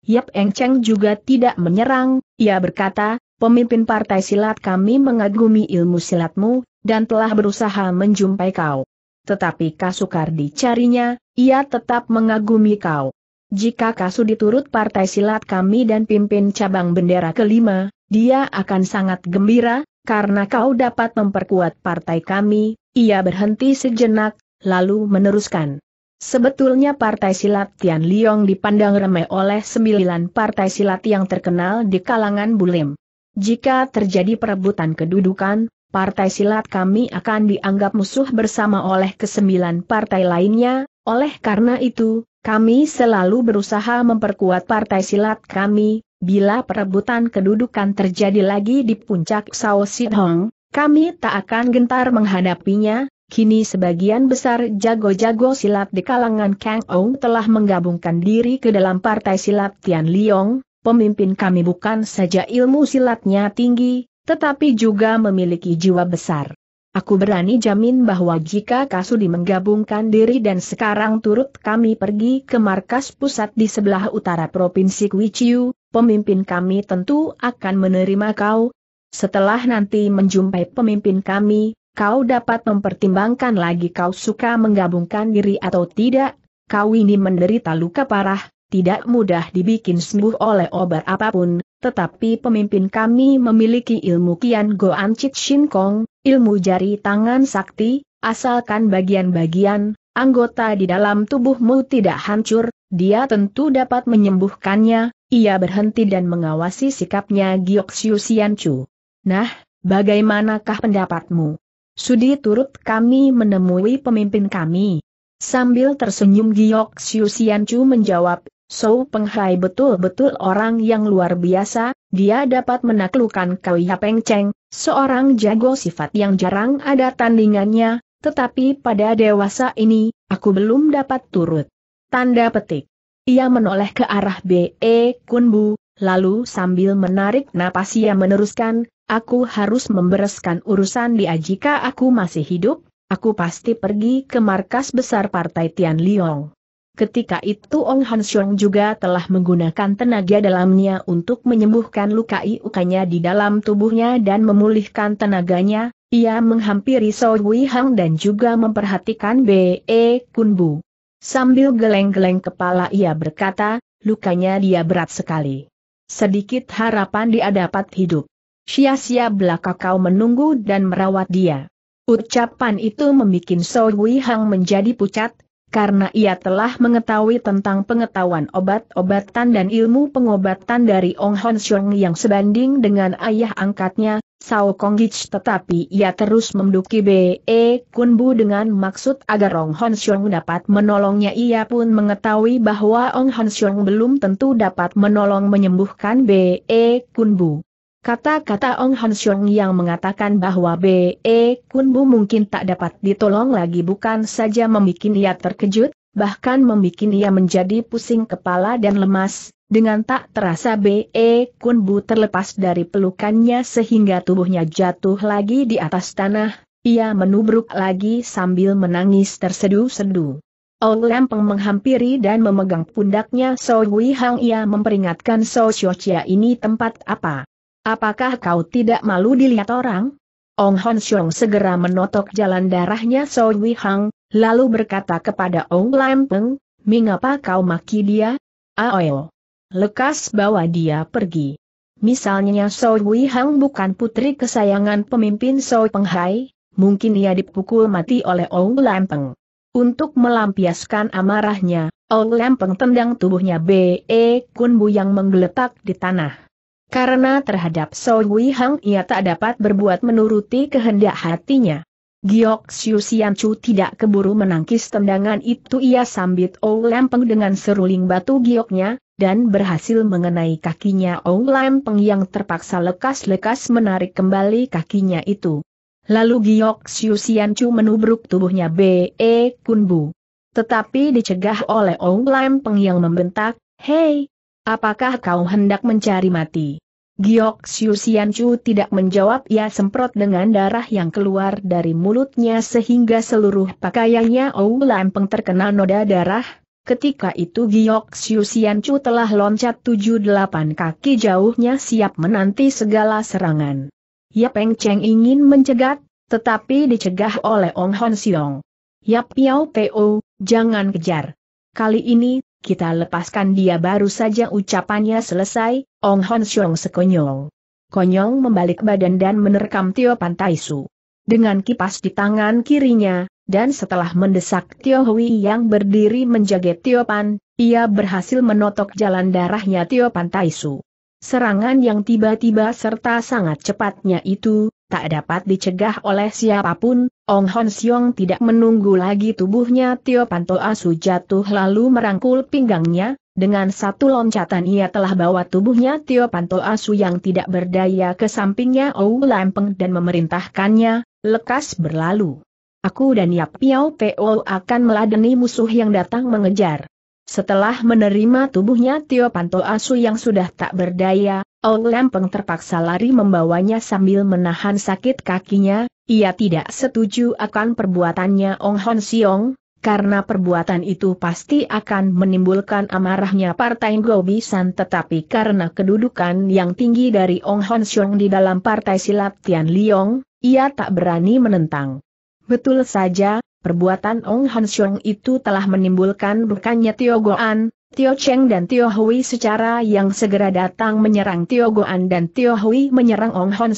Yap Eng Cheng juga tidak menyerang, ia berkata, pemimpin partai silat kami mengagumi ilmu silatmu, dan telah berusaha menjumpai kau. Tetapi kasukar dicarinya, ia tetap mengagumi kau. Jika Kasu diturut partai silat kami dan pimpin cabang bendera kelima, dia akan sangat gembira, karena kau dapat memperkuat partai kami, ia berhenti sejenak, lalu meneruskan. Sebetulnya partai silat Tian Liong dipandang remeh oleh sembilan partai silat yang terkenal di kalangan bulim. Jika terjadi perebutan kedudukan, partai silat kami akan dianggap musuh bersama oleh kesembilan partai lainnya, oleh karena itu, kami selalu berusaha memperkuat partai silat kami, bila perebutan kedudukan terjadi lagi di puncak Sao Hong, kami tak akan gentar menghadapinya, kini sebagian besar jago-jago silat di kalangan Kang Ong telah menggabungkan diri ke dalam partai silat Tian Liong, pemimpin kami bukan saja ilmu silatnya tinggi, tetapi juga memiliki jiwa besar. Aku berani jamin bahwa jika Kasudi menggabungkan diri dan sekarang turut kami pergi ke markas pusat di sebelah utara Provinsi Kuichiu, pemimpin kami tentu akan menerima kau. Setelah nanti menjumpai pemimpin kami, kau dapat mempertimbangkan lagi kau suka menggabungkan diri atau tidak, kau ini menderita luka parah, tidak mudah dibikin sembuh oleh obat apa pun, tetapi pemimpin kami memiliki ilmu Kian Goan Chit Shin Kong, ilmu jari tangan sakti, asalkan bagian-bagian, anggota di dalam tubuhmu tidak hancur, dia tentu dapat menyembuhkannya, ia berhenti dan mengawasi sikapnya Giok Siu Sian Chu. Nah, bagaimanakah pendapatmu? Sudi turut kami menemui pemimpin kami. Sambil tersenyum Giok Sian Chu menjawab, So Penghai betul-betul orang yang luar biasa, dia dapat menaklukkan Kau Peng Cheng, seorang jago sifat yang jarang ada tandingannya, tetapi pada dewasa ini, aku belum dapat turut. Tanda petik. Ia menoleh ke arah B.E. Kunbu, lalu sambil menarik napas ia meneruskan, aku harus membereskan urusan dia jika aku masih hidup, aku pasti pergi ke markas besar partai Tian Liong. Ketika itu Ong Han Xiong juga telah menggunakan tenaga dalamnya untuk menyembuhkan luka iukanya di dalam tubuhnya dan memulihkan tenaganya, ia menghampiri So Wei Hang dan juga memperhatikan B.E. Kunbu. Sambil geleng-geleng kepala ia berkata, lukanya dia berat sekali. Sedikit harapan dia dapat hidup. Sia-sia belaka kau menunggu dan merawat dia. Ucapan itu membuat So Wei Hang menjadi pucat, karena ia telah mengetahui tentang pengetahuan obat-obatan dan ilmu pengobatan dari Ong Hon Xiong yang sebanding dengan ayah angkatnya, Sao Kong Gich tetapi ia terus menduki B.E. Kun Bu dengan maksud agar Ong Hon Xiong dapat menolongnya ia pun mengetahui bahwa Ong Hon Xiong belum tentu dapat menolong menyembuhkan B.E. Kun Bu. Kata-kata Ong Han Xiong yang mengatakan bahwa B.E. Kunbu mungkin tak dapat ditolong lagi bukan saja membuat ia terkejut, bahkan membuat ia menjadi pusing kepala dan lemas, dengan tak terasa B.E. Kunbu terlepas dari pelukannya sehingga tubuhnya jatuh lagi di atas tanah, ia menubruk lagi sambil menangis tersedu-sedu. Ong Lempeng menghampiri dan memegang pundaknya So Wei Hang ia memperingatkan So Chia ini tempat apa. Apakah kau tidak malu dilihat orang? Ong Hon Xiong segera menotok jalan darahnya So Wei Hang, lalu berkata kepada Ong Lam Peng, mengapa kau maki dia? Aoel. Lekas bawa dia pergi. Misalnya So Wei Hang bukan putri kesayangan pemimpin So Penghai, mungkin ia dipukul mati oleh Ong Lam Peng. Untuk melampiaskan amarahnya, Ong Lam Peng tendang tubuhnya B.E. Kun Bu yang menggeletak di tanah. Karena terhadap So Wei Hang ia tak dapat berbuat menuruti kehendak hatinya. Giok Siu Sian Chu tidak keburu menangkis tendangan itu ia sambit Ou Lempeng dengan seruling batu gioknya, dan berhasil mengenai kakinya Ou Lempeng yang terpaksa lekas-lekas menarik kembali kakinya itu. Lalu Giok Siu Sian Chu menubruk tubuhnya B.E. Kunbu. Tetapi dicegah oleh Ou Lempeng yang membentak, Hei! Apakah kau hendak mencari mati? Giok Siu Sian Chu tidak menjawab ia semprot dengan darah yang keluar dari mulutnya sehingga seluruh pakaiannya Ou Lampeng terkena noda darah. Ketika itu Giok Chu telah loncat tujuh delapan kaki jauhnya siap menanti segala serangan. Yap Peng Cheng ingin mencegat, tetapi dicegah oleh Ong Hon Siong. Yap Piao Po, jangan kejar. Kali ini, kita lepaskan dia baru saja ucapannya selesai, Ong Hon Siong sekonyong. Konyong membalik badan dan menerkam Tio Pantai Su. Dengan kipas di tangan kirinya, dan setelah mendesak Tio Hui yang berdiri menjaga Tio Pan, ia berhasil menotok jalan darahnya Tio Pantai Su. Serangan yang tiba-tiba serta sangat cepatnya itu, tak dapat dicegah oleh siapa pun, Ong Hon Siong tidak menunggu lagi tubuhnya Tio Panto Asu jatuh lalu merangkul pinggangnya, dengan satu loncatan ia telah bawa tubuhnya Tio Panto Asu yang tidak berdaya ke sampingnya Ou Lampeng dan memerintahkannya, lekas berlalu. Aku dan Yap Piao Po akan meladeni musuh yang datang mengejar. Setelah menerima tubuhnya Tio Panto Asu yang sudah tak berdaya, Ong Lempeng terpaksa lari membawanya sambil menahan sakit kakinya, ia tidak setuju akan perbuatannya Ong Hon Siong, karena perbuatan itu pasti akan menimbulkan amarahnya Partai Gobisan tetapi karena kedudukan yang tinggi dari Ong Hon Siong di dalam Partai Silat Tian Liong, ia tak berani menentang. Betul saja, Perbuatan Ong Han itu telah menimbulkan bukannya Tio Goan, Tio Cheng dan Tio Hui secara yang segera datang menyerang Tio Goan dan Tio Hui menyerang Ong Han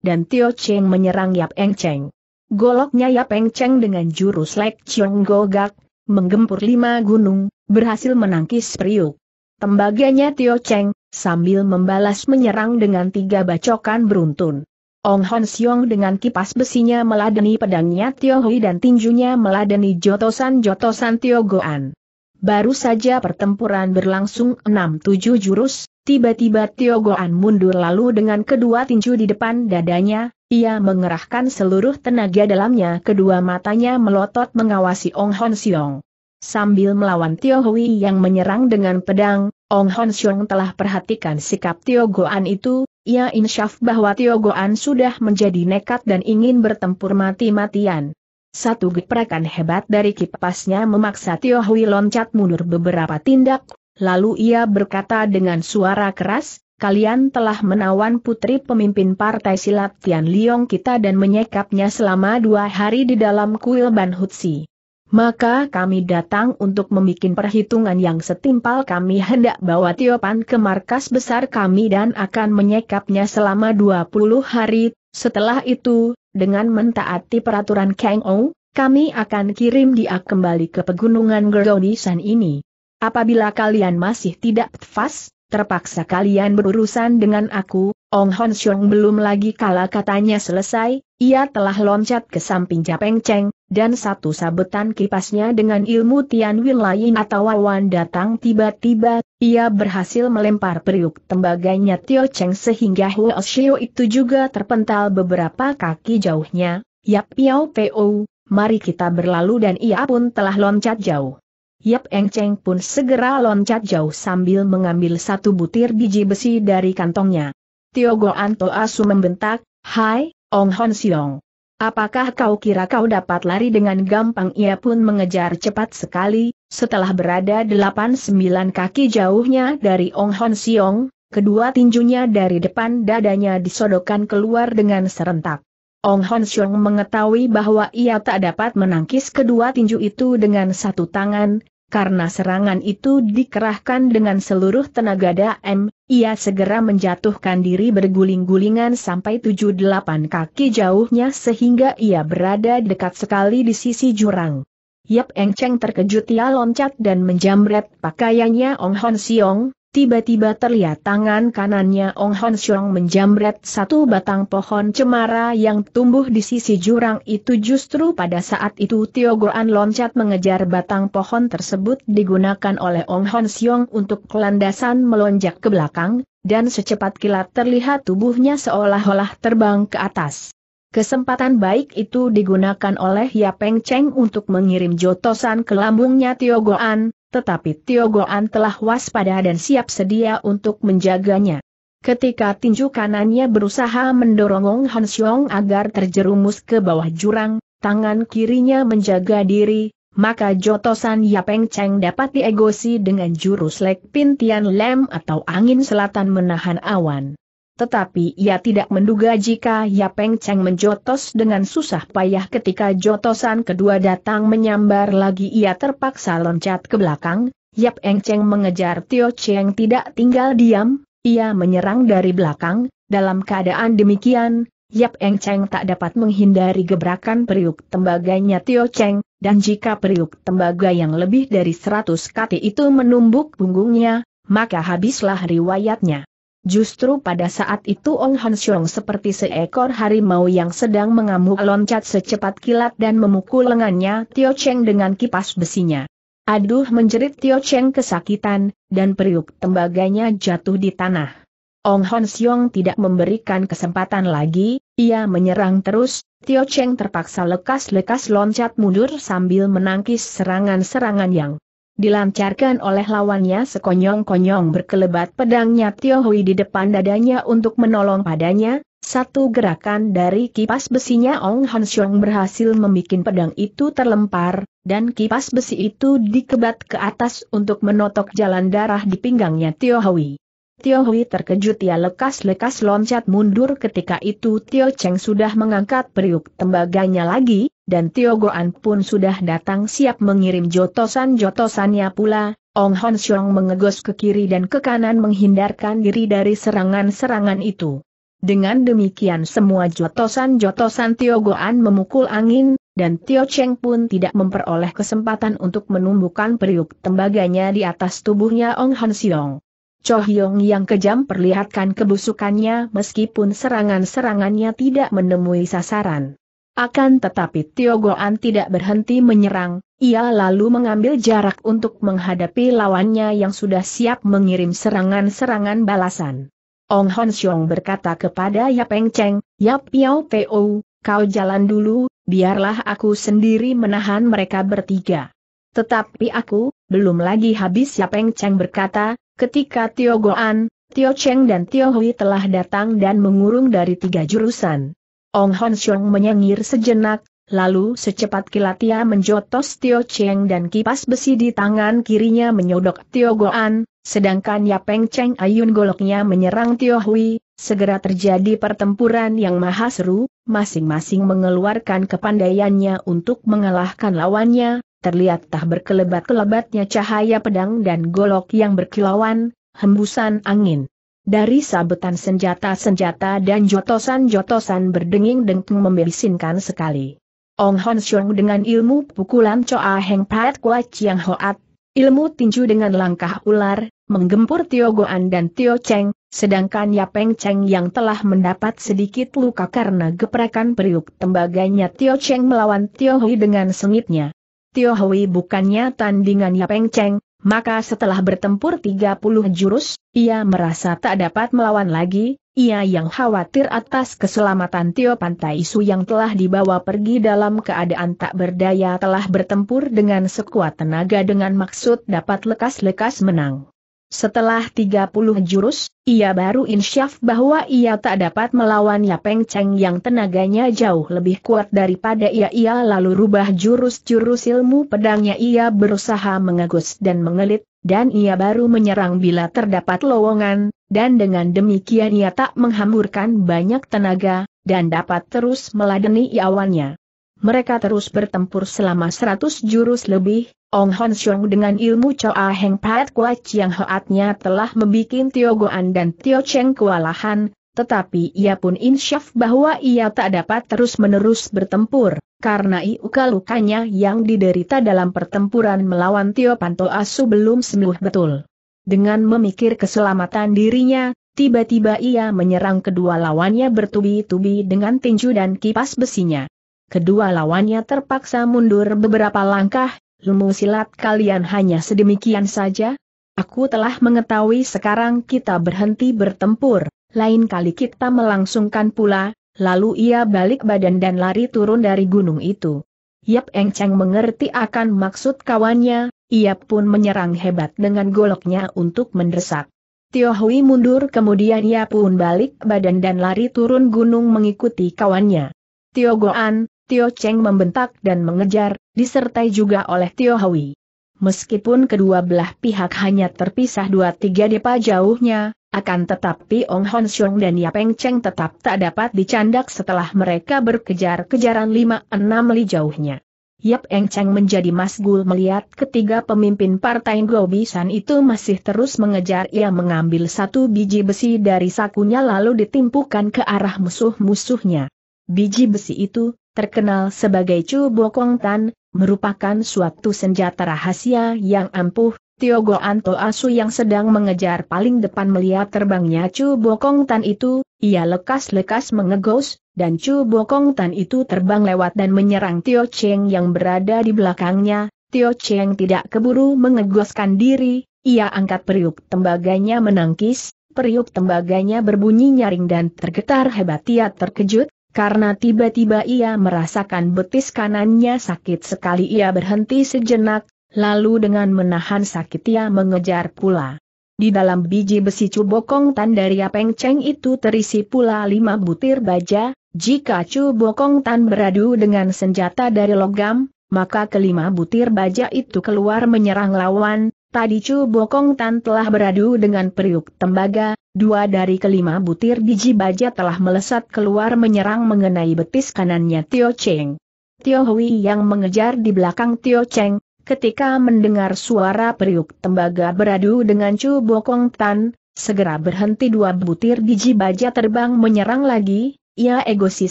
dan Tio Cheng menyerang Yap Eng Cheng. Goloknya Yap Eng Cheng dengan jurus Lek Chiong Gogak, menggempur lima gunung, berhasil menangkis periuk. Tembaganya Tio Cheng, sambil membalas menyerang dengan tiga bacokan beruntun. Ong Hon Siong dengan kipas besinya meladeni pedangnya Tio Hui dan tinjunya meladeni jotosan-jotosan Tio Goan. Baru saja pertempuran berlangsung 6-7 jurus, tiba-tiba Tio Goan mundur lalu dengan kedua tinju di depan dadanya, ia mengerahkan seluruh tenaga dalamnya kedua matanya melotot mengawasi Ong Hon Siong. Sambil melawan Tio Hui yang menyerang dengan pedang, Ong Hon Siong telah perhatikan sikap Tio Goan itu, ia insyaf bahwa Tio Goan sudah menjadi nekat dan ingin bertempur mati-matian. Satu geprakan hebat dari kipasnya memaksa Tio Hui loncat mundur beberapa tindak, lalu ia berkata dengan suara keras, kalian telah menawan putri pemimpin partai silat Tian Liong kita dan menyekapnya selama dua hari di dalam kuil Ban Hutsi. Maka kami datang untuk membuat perhitungan yang setimpal. Kami hendak bawa Tiopan ke markas besar kami dan akan menyekapnya selama 20 hari, setelah itu, dengan mentaati peraturan Kang Ou, kami akan kirim dia kembali ke pegunungan Gergonisan ini. Apabila kalian masih tidak fas, terpaksa kalian berurusan dengan aku, Ong Hon Siong belum lagi kala katanya selesai, ia telah loncat ke samping Japeng Cheng, dan satu sabetan kipasnya dengan ilmu Tian Win lain atau awan datang tiba-tiba, ia berhasil melempar periuk tembaganya Tio Cheng sehingga Huo Shio itu juga terpental beberapa kaki jauhnya, Yap Piao Po, mari kita berlalu dan ia pun telah loncat jauh. Yap Eng Cheng pun segera loncat jauh sambil mengambil satu butir biji besi dari kantongnya. Tio Goan Asu membentak, Hai, Ong Hon Siong. Apakah kau kira kau dapat lari dengan gampang? Ia pun mengejar cepat sekali, setelah berada delapan sembilan kaki jauhnya dari Ong Hon Siong, kedua tinjunya dari depan dadanya disodokkan keluar dengan serentak. Ong Hon Siong mengetahui bahwa ia tak dapat menangkis kedua tinju itu dengan satu tangan, karena serangan itu dikerahkan dengan seluruh tenaga daem, ia segera menjatuhkan diri berguling-gulingan sampai tujuh delapan kaki jauhnya sehingga ia berada dekat sekali di sisi jurang. Yap Eng Cheng terkejut ia loncat dan menjamret pakaiannya Ong Hon Siong, tiba-tiba terlihat tangan kanannya Ong Hon Siong menjamret satu batang pohon cemara yang tumbuh di sisi jurang itu justru pada saat itu Tio Goan loncat mengejar batang pohon tersebut digunakan oleh Ong Hon Siong untuk kelandasan melonjak ke belakang, dan secepat kilat terlihat tubuhnya seolah-olah terbang ke atas. Kesempatan baik itu digunakan oleh Yapeng Cheng untuk mengirim jotosan ke lambungnya Tio Goan, tetapi Tio Goan telah waspada dan siap sedia untuk menjaganya. Ketika tinju kanannya berusaha mendorong Ong Han Xiong agar terjerumus ke bawah jurang, tangan kirinya menjaga diri, maka jotosan Yapeng Cheng dapat diegosi dengan jurus Lek Pintian Lem atau angin selatan menahan awan tetapi ia tidak menduga jika Yapeng Cheng menjotos dengan susah payah ketika jotosan kedua datang menyambar lagi ia terpaksa loncat ke belakang, Yap Eng Cheng mengejar Tio Cheng tidak tinggal diam, ia menyerang dari belakang, dalam keadaan demikian, Yap Eng Cheng tak dapat menghindari gebrakan periuk tembaganya Tio Cheng, dan jika periuk tembaga yang lebih dari seratus kati itu menumbuk punggungnya, maka habislah riwayatnya. Justru pada saat itu Ong Han Xiong seperti seekor harimau yang sedang mengamuk loncat secepat kilat dan memukul lengannya Tio Cheng dengan kipas besinya. Aduh menjerit Tio Cheng kesakitan, dan periuk tembaganya jatuh di tanah. Ong Hon Xiong tidak memberikan kesempatan lagi, ia menyerang terus, Tio Cheng terpaksa lekas-lekas loncat mundur sambil menangkis serangan-serangan yang dilancarkan oleh lawannya sekonyong-konyong berkelebat pedangnya Tio Hui di depan dadanya untuk menolong padanya, satu gerakan dari kipas besinya Ong Han Xiong berhasil membuat pedang itu terlempar, dan kipas besi itu dikebat ke atas untuk menotok jalan darah di pinggangnya Tio Hui. Tio Hui terkejut ia lekas-lekas loncat mundur ketika itu Tio Cheng sudah mengangkat periuk tembaganya lagi, dan Tio Goan pun sudah datang siap mengirim jotosan-jotosannya pula, Ong Hon Xiong mengegos ke kiri dan ke kanan menghindarkan diri dari serangan-serangan itu. Dengan demikian semua jotosan-jotosan Tio Goan memukul angin, dan Tio Cheng pun tidak memperoleh kesempatan untuk menumbuhkan periuk tembaganya di atas tubuhnya Ong Hon Xiong. Cho Hyong yang kejam perlihatkan kebusukannya meskipun serangan-serangannya tidak menemui sasaran. Akan tetapi Tio Goan tidak berhenti menyerang, ia lalu mengambil jarak untuk menghadapi lawannya yang sudah siap mengirim serangan-serangan balasan. Ong Hon Xiong berkata kepada Yap Eng Cheng, Yap Piao Po, kau jalan dulu, biarlah aku sendiri menahan mereka bertiga. Tetapi aku, belum lagi habis Yap Eng Cheng berkata, ketika Tio Goan, Tio Cheng dan Tio Hui telah datang dan mengurung dari tiga jurusan. Ong Hon Xiong menyengir sejenak, lalu secepat kilat ia menjotos Tio Cheng dan kipas besi di tangan kirinya menyodok Tio Goan, sedangkan Yapeng Cheng ayun goloknya menyerang Tio Hui, segera terjadi pertempuran yang maha seru, masing-masing mengeluarkan kepandaiannya untuk mengalahkan lawannya, terlihat tak berkelebat-kelebatnya cahaya pedang dan golok yang berkilauan, hembusan angin. Dari sabetan senjata-senjata dan jotosan-jotosan berdenging-dengking membisinkan sekali. Ong Hon Xiong dengan ilmu pukulan Choa Heng Pat Kwa Chiang Hoat, ilmu tinju dengan langkah ular, menggempur Tio Goan dan Tio Cheng, sedangkan Yapeng Cheng yang telah mendapat sedikit luka karena geprakan periuk tembaganya Tio Cheng melawan Tio Hui dengan sengitnya. Tio Hui bukannya tandingan Yapeng Cheng, maka setelah bertempur 30 jurus, ia merasa tak dapat melawan lagi, ia yang khawatir atas keselamatan Tio Pantai Su yang telah dibawa pergi dalam keadaan tak berdaya telah bertempur dengan sekuat tenaga dengan maksud dapat lekas-lekas menang. Setelah 30 jurus, ia baru insyaf bahwa ia tak dapat melawan Yapeng Cheng yang tenaganya jauh lebih kuat daripada ia. Ia lalu rubah jurus-jurus ilmu pedangnya ia berusaha mengagus dan mengelit, dan ia baru menyerang bila terdapat lowongan, dan dengan demikian ia tak menghamburkan banyak tenaga, dan dapat terus meladeni iawannya. Mereka terus bertempur selama seratus jurus lebih, Ong Hon Xiong dengan ilmu Choa Heng Pat Kwa Chiang Hoatnya telah membuat Tio Goan dan Tio Cheng kewalahan, tetapi ia pun insyaf bahwa ia tak dapat terus-menerus bertempur, karena luka-lukanya yang diderita dalam pertempuran melawan Tio Panto Asu belum sembuh betul. Dengan memikir keselamatan dirinya, tiba-tiba ia menyerang kedua lawannya bertubi-tubi dengan tinju dan kipas besinya. Kedua lawannya terpaksa mundur beberapa langkah, ilmu silat kalian hanya sedemikian saja? Aku telah mengetahui sekarang kita berhenti bertempur, lain kali kita melangsungkan pula, lalu ia balik badan dan lari turun dari gunung itu. Yap Eng Cheng mengerti akan maksud kawannya, ia pun menyerang hebat dengan goloknya untuk mendesak. Tio Hui mundur kemudian ia pun balik badan dan lari turun gunung mengikuti kawannya. Tio Goan, Tio Cheng membentak dan mengejar, disertai juga oleh Tio Hui. Meskipun kedua belah pihak hanya terpisah dua tiga depa jauhnya, akan tetapi Ong Hon Xiong dan Yapeng Cheng tetap tak dapat dicandak setelah mereka berkejar-kejaran lima enam li jauhnya. Yap Eng Cheng menjadi masgul melihat ketiga pemimpin partai Gobisan itu masih terus mengejar ia mengambil satu biji besi dari sakunya lalu ditimpukan ke arah musuh-musuhnya. Biji besi itu, terkenal sebagai Chu Bokong Tan, merupakan suatu senjata rahasia yang ampuh, Tiogo Anto Asu yang sedang mengejar paling depan melihat terbangnya Chu Bokong Tan itu, ia lekas-lekas mengegos, dan Chu Bokong Tan itu terbang lewat dan menyerang Tio Cheng yang berada di belakangnya. Tio Cheng tidak keburu mengegoskan diri, ia angkat periuk tembaganya menangkis, periuk tembaganya berbunyi nyaring dan tergetar hebat ia terkejut, karena tiba-tiba ia merasakan betis kanannya sakit sekali ia berhenti sejenak, lalu dengan menahan sakit ia mengejar pula. Di dalam biji besi cubokong tan dari Apeng Cheng itu terisi pula lima butir baja, jika cubokong tan beradu dengan senjata dari logam, maka kelima butir baja itu keluar menyerang lawan, tadi cubokong tan telah beradu dengan periuk tembaga, dua dari kelima butir biji baja telah melesat keluar menyerang mengenai betis kanannya Tio Cheng. Tio Hui yang mengejar di belakang Tio Cheng, Ketika mendengar suara periuk tembaga beradu dengan Chu Bokong Tan, segera berhenti dua butir biji baja terbang menyerang lagi, ia egosi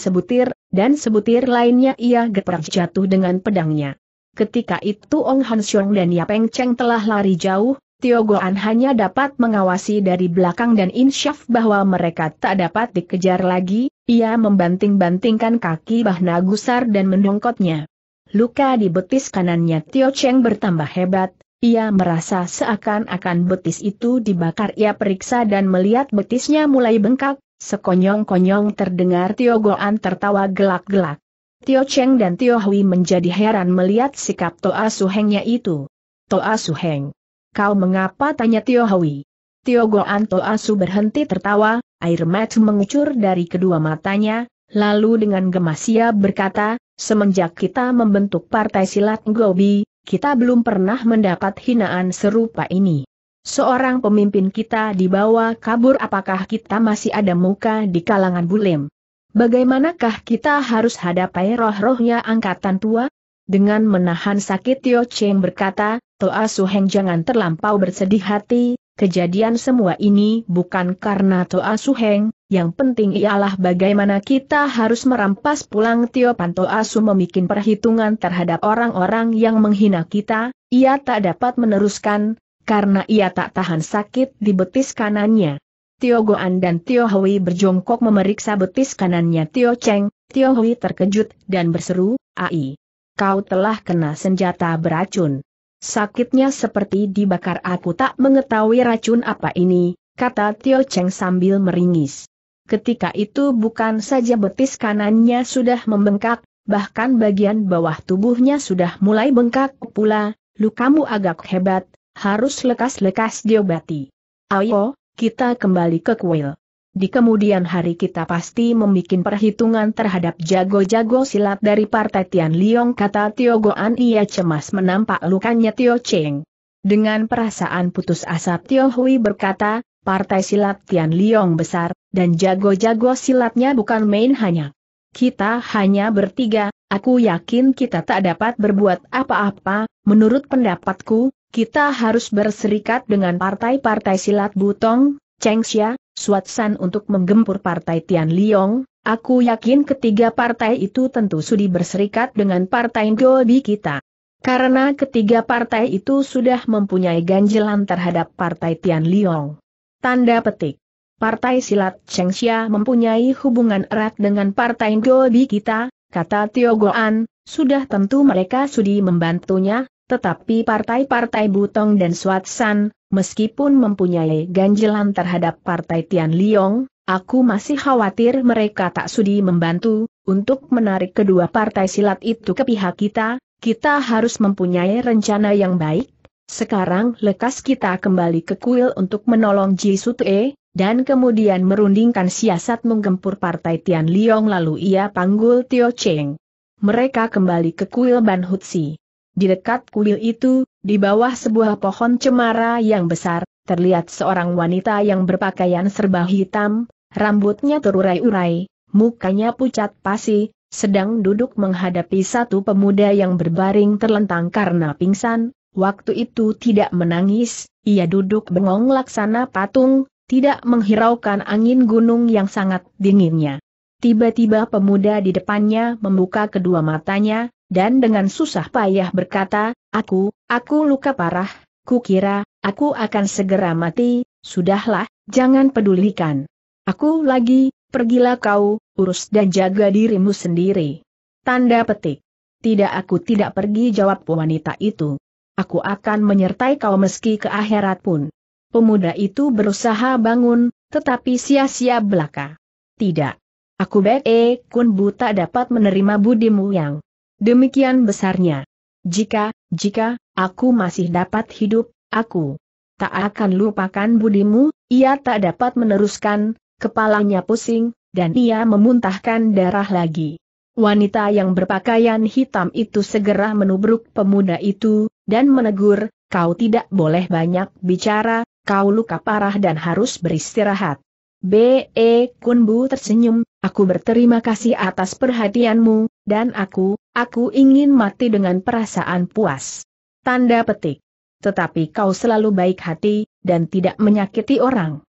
sebutir, dan sebutir lainnya ia geprak jatuh dengan pedangnya. Ketika itu Ong Han dan Yapeng Cheng telah lari jauh, Tio Goan hanya dapat mengawasi dari belakang dan insyaf bahwa mereka tak dapat dikejar lagi, ia membanting-bantingkan kaki Bahna Gusar dan mendongkotnya. Luka di betis kanannya Tio Cheng bertambah hebat, ia merasa seakan-akan betis itu dibakar ia periksa dan melihat betisnya mulai bengkak, sekonyong-konyong terdengar Tio Goan tertawa gelak-gelak. Tio Cheng dan Tio Hui menjadi heran melihat sikap Toa Suhengnya itu. Toa Suheng. Kau mengapa tanya Tio Hui? Tio Goan Toa Su berhenti tertawa, air mata mengucur dari kedua matanya, lalu dengan gemas ia berkata, Semenjak kita membentuk partai silat Gobi, kita belum pernah mendapat hinaan serupa ini. Seorang pemimpin kita dibawa kabur apakah kita masih ada muka di kalangan bulim? Bagaimanakah kita harus hadapi roh-rohnya angkatan tua? Dengan menahan sakit Tio Cheng berkata, Toa Suheng jangan terlampau bersedih hati, kejadian semua ini bukan karena Toa Suheng, yang penting ialah bagaimana kita harus merampas pulang Tio Panto Asu membuat perhitungan terhadap orang-orang yang menghina kita, ia tak dapat meneruskan, karena ia tak tahan sakit di betis kanannya. Tio Goan dan Tio Hui berjongkok memeriksa betis kanannya Tio Cheng, Tio Hui terkejut dan berseru, Ai. Kau telah kena senjata beracun. Sakitnya seperti dibakar aku tak mengetahui racun apa ini, kata Tio Cheng sambil meringis. Ketika itu bukan saja betis kanannya sudah membengkak, bahkan bagian bawah tubuhnya sudah mulai bengkak pula, lukamu agak hebat, harus lekas-lekas diobati. Ayo, kita kembali ke kuil. Di kemudian hari kita pasti membuat perhitungan terhadap jago-jago silat dari partai Tian Liong kata Tio Goan ia cemas menampak lukanya Tio Cheng. Dengan perasaan putus asa Tio Hui berkata, partai silat Tian Liong besar, dan jago-jago silatnya bukan main hanya. Kita hanya bertiga, aku yakin kita tak dapat berbuat apa-apa, menurut pendapatku, kita harus berserikat dengan partai-partai silat Butong, Cheng Xia, Suat San untuk menggempur partai Tian Liong, aku yakin ketiga partai itu tentu sudi berserikat dengan partai Gobi kita. Karena ketiga partai itu sudah mempunyai ganjilan terhadap partai Tian Liong. Tanda petik. Partai silat Cheng Xia mempunyai hubungan erat dengan partai Gobi kita, kata Tio Goan, sudah tentu mereka sudi membantunya, tetapi partai-partai Butong dan Suat San, meskipun mempunyai ganjilan terhadap partai Tian Liong, aku masih khawatir mereka tak sudi membantu, untuk menarik kedua partai silat itu ke pihak kita, kita harus mempunyai rencana yang baik. Sekarang lekas kita kembali ke kuil untuk menolong Ji Sutue, dan kemudian merundingkan siasat menggempur partai Tian Liong lalu ia panggul Tio Cheng. Mereka kembali ke kuil Ban Hutsi. Di dekat kuil itu, di bawah sebuah pohon cemara yang besar, terlihat seorang wanita yang berpakaian serba hitam, rambutnya terurai-urai, mukanya pucat pasi, sedang duduk menghadapi satu pemuda yang berbaring terlentang karena pingsan, waktu itu tidak menangis, ia duduk bengong laksana patung, tidak menghiraukan angin gunung yang sangat dinginnya. Tiba-tiba pemuda di depannya membuka kedua matanya, dan dengan susah payah berkata, Aku, aku luka parah, kukira, aku akan segera mati, sudahlah, jangan pedulikan. Aku lagi, pergilah kau, urus dan jaga dirimu sendiri. Tanda petik. Tidak aku tidak pergi jawab wanita itu. Aku akan menyertai kau meski ke akhirat pun. Pemuda itu berusaha bangun, tetapi sia-sia belaka. Tidak. Aku Be Kun Bu tak dapat menerima budimu yang demikian besarnya. Jika, jika, aku masih dapat hidup, aku tak akan lupakan budimu, ia tak dapat meneruskan, kepalanya pusing, dan ia memuntahkan darah lagi. Wanita yang berpakaian hitam itu segera menubruk pemuda itu, dan menegur, kau tidak boleh banyak bicara, kau luka parah dan harus beristirahat. B.E. Kunbu tersenyum, aku berterima kasih atas perhatianmu, dan aku, aku ingin mati dengan perasaan puas. Tanda petik. Tetapi kau selalu baik hati, dan tidak menyakiti orang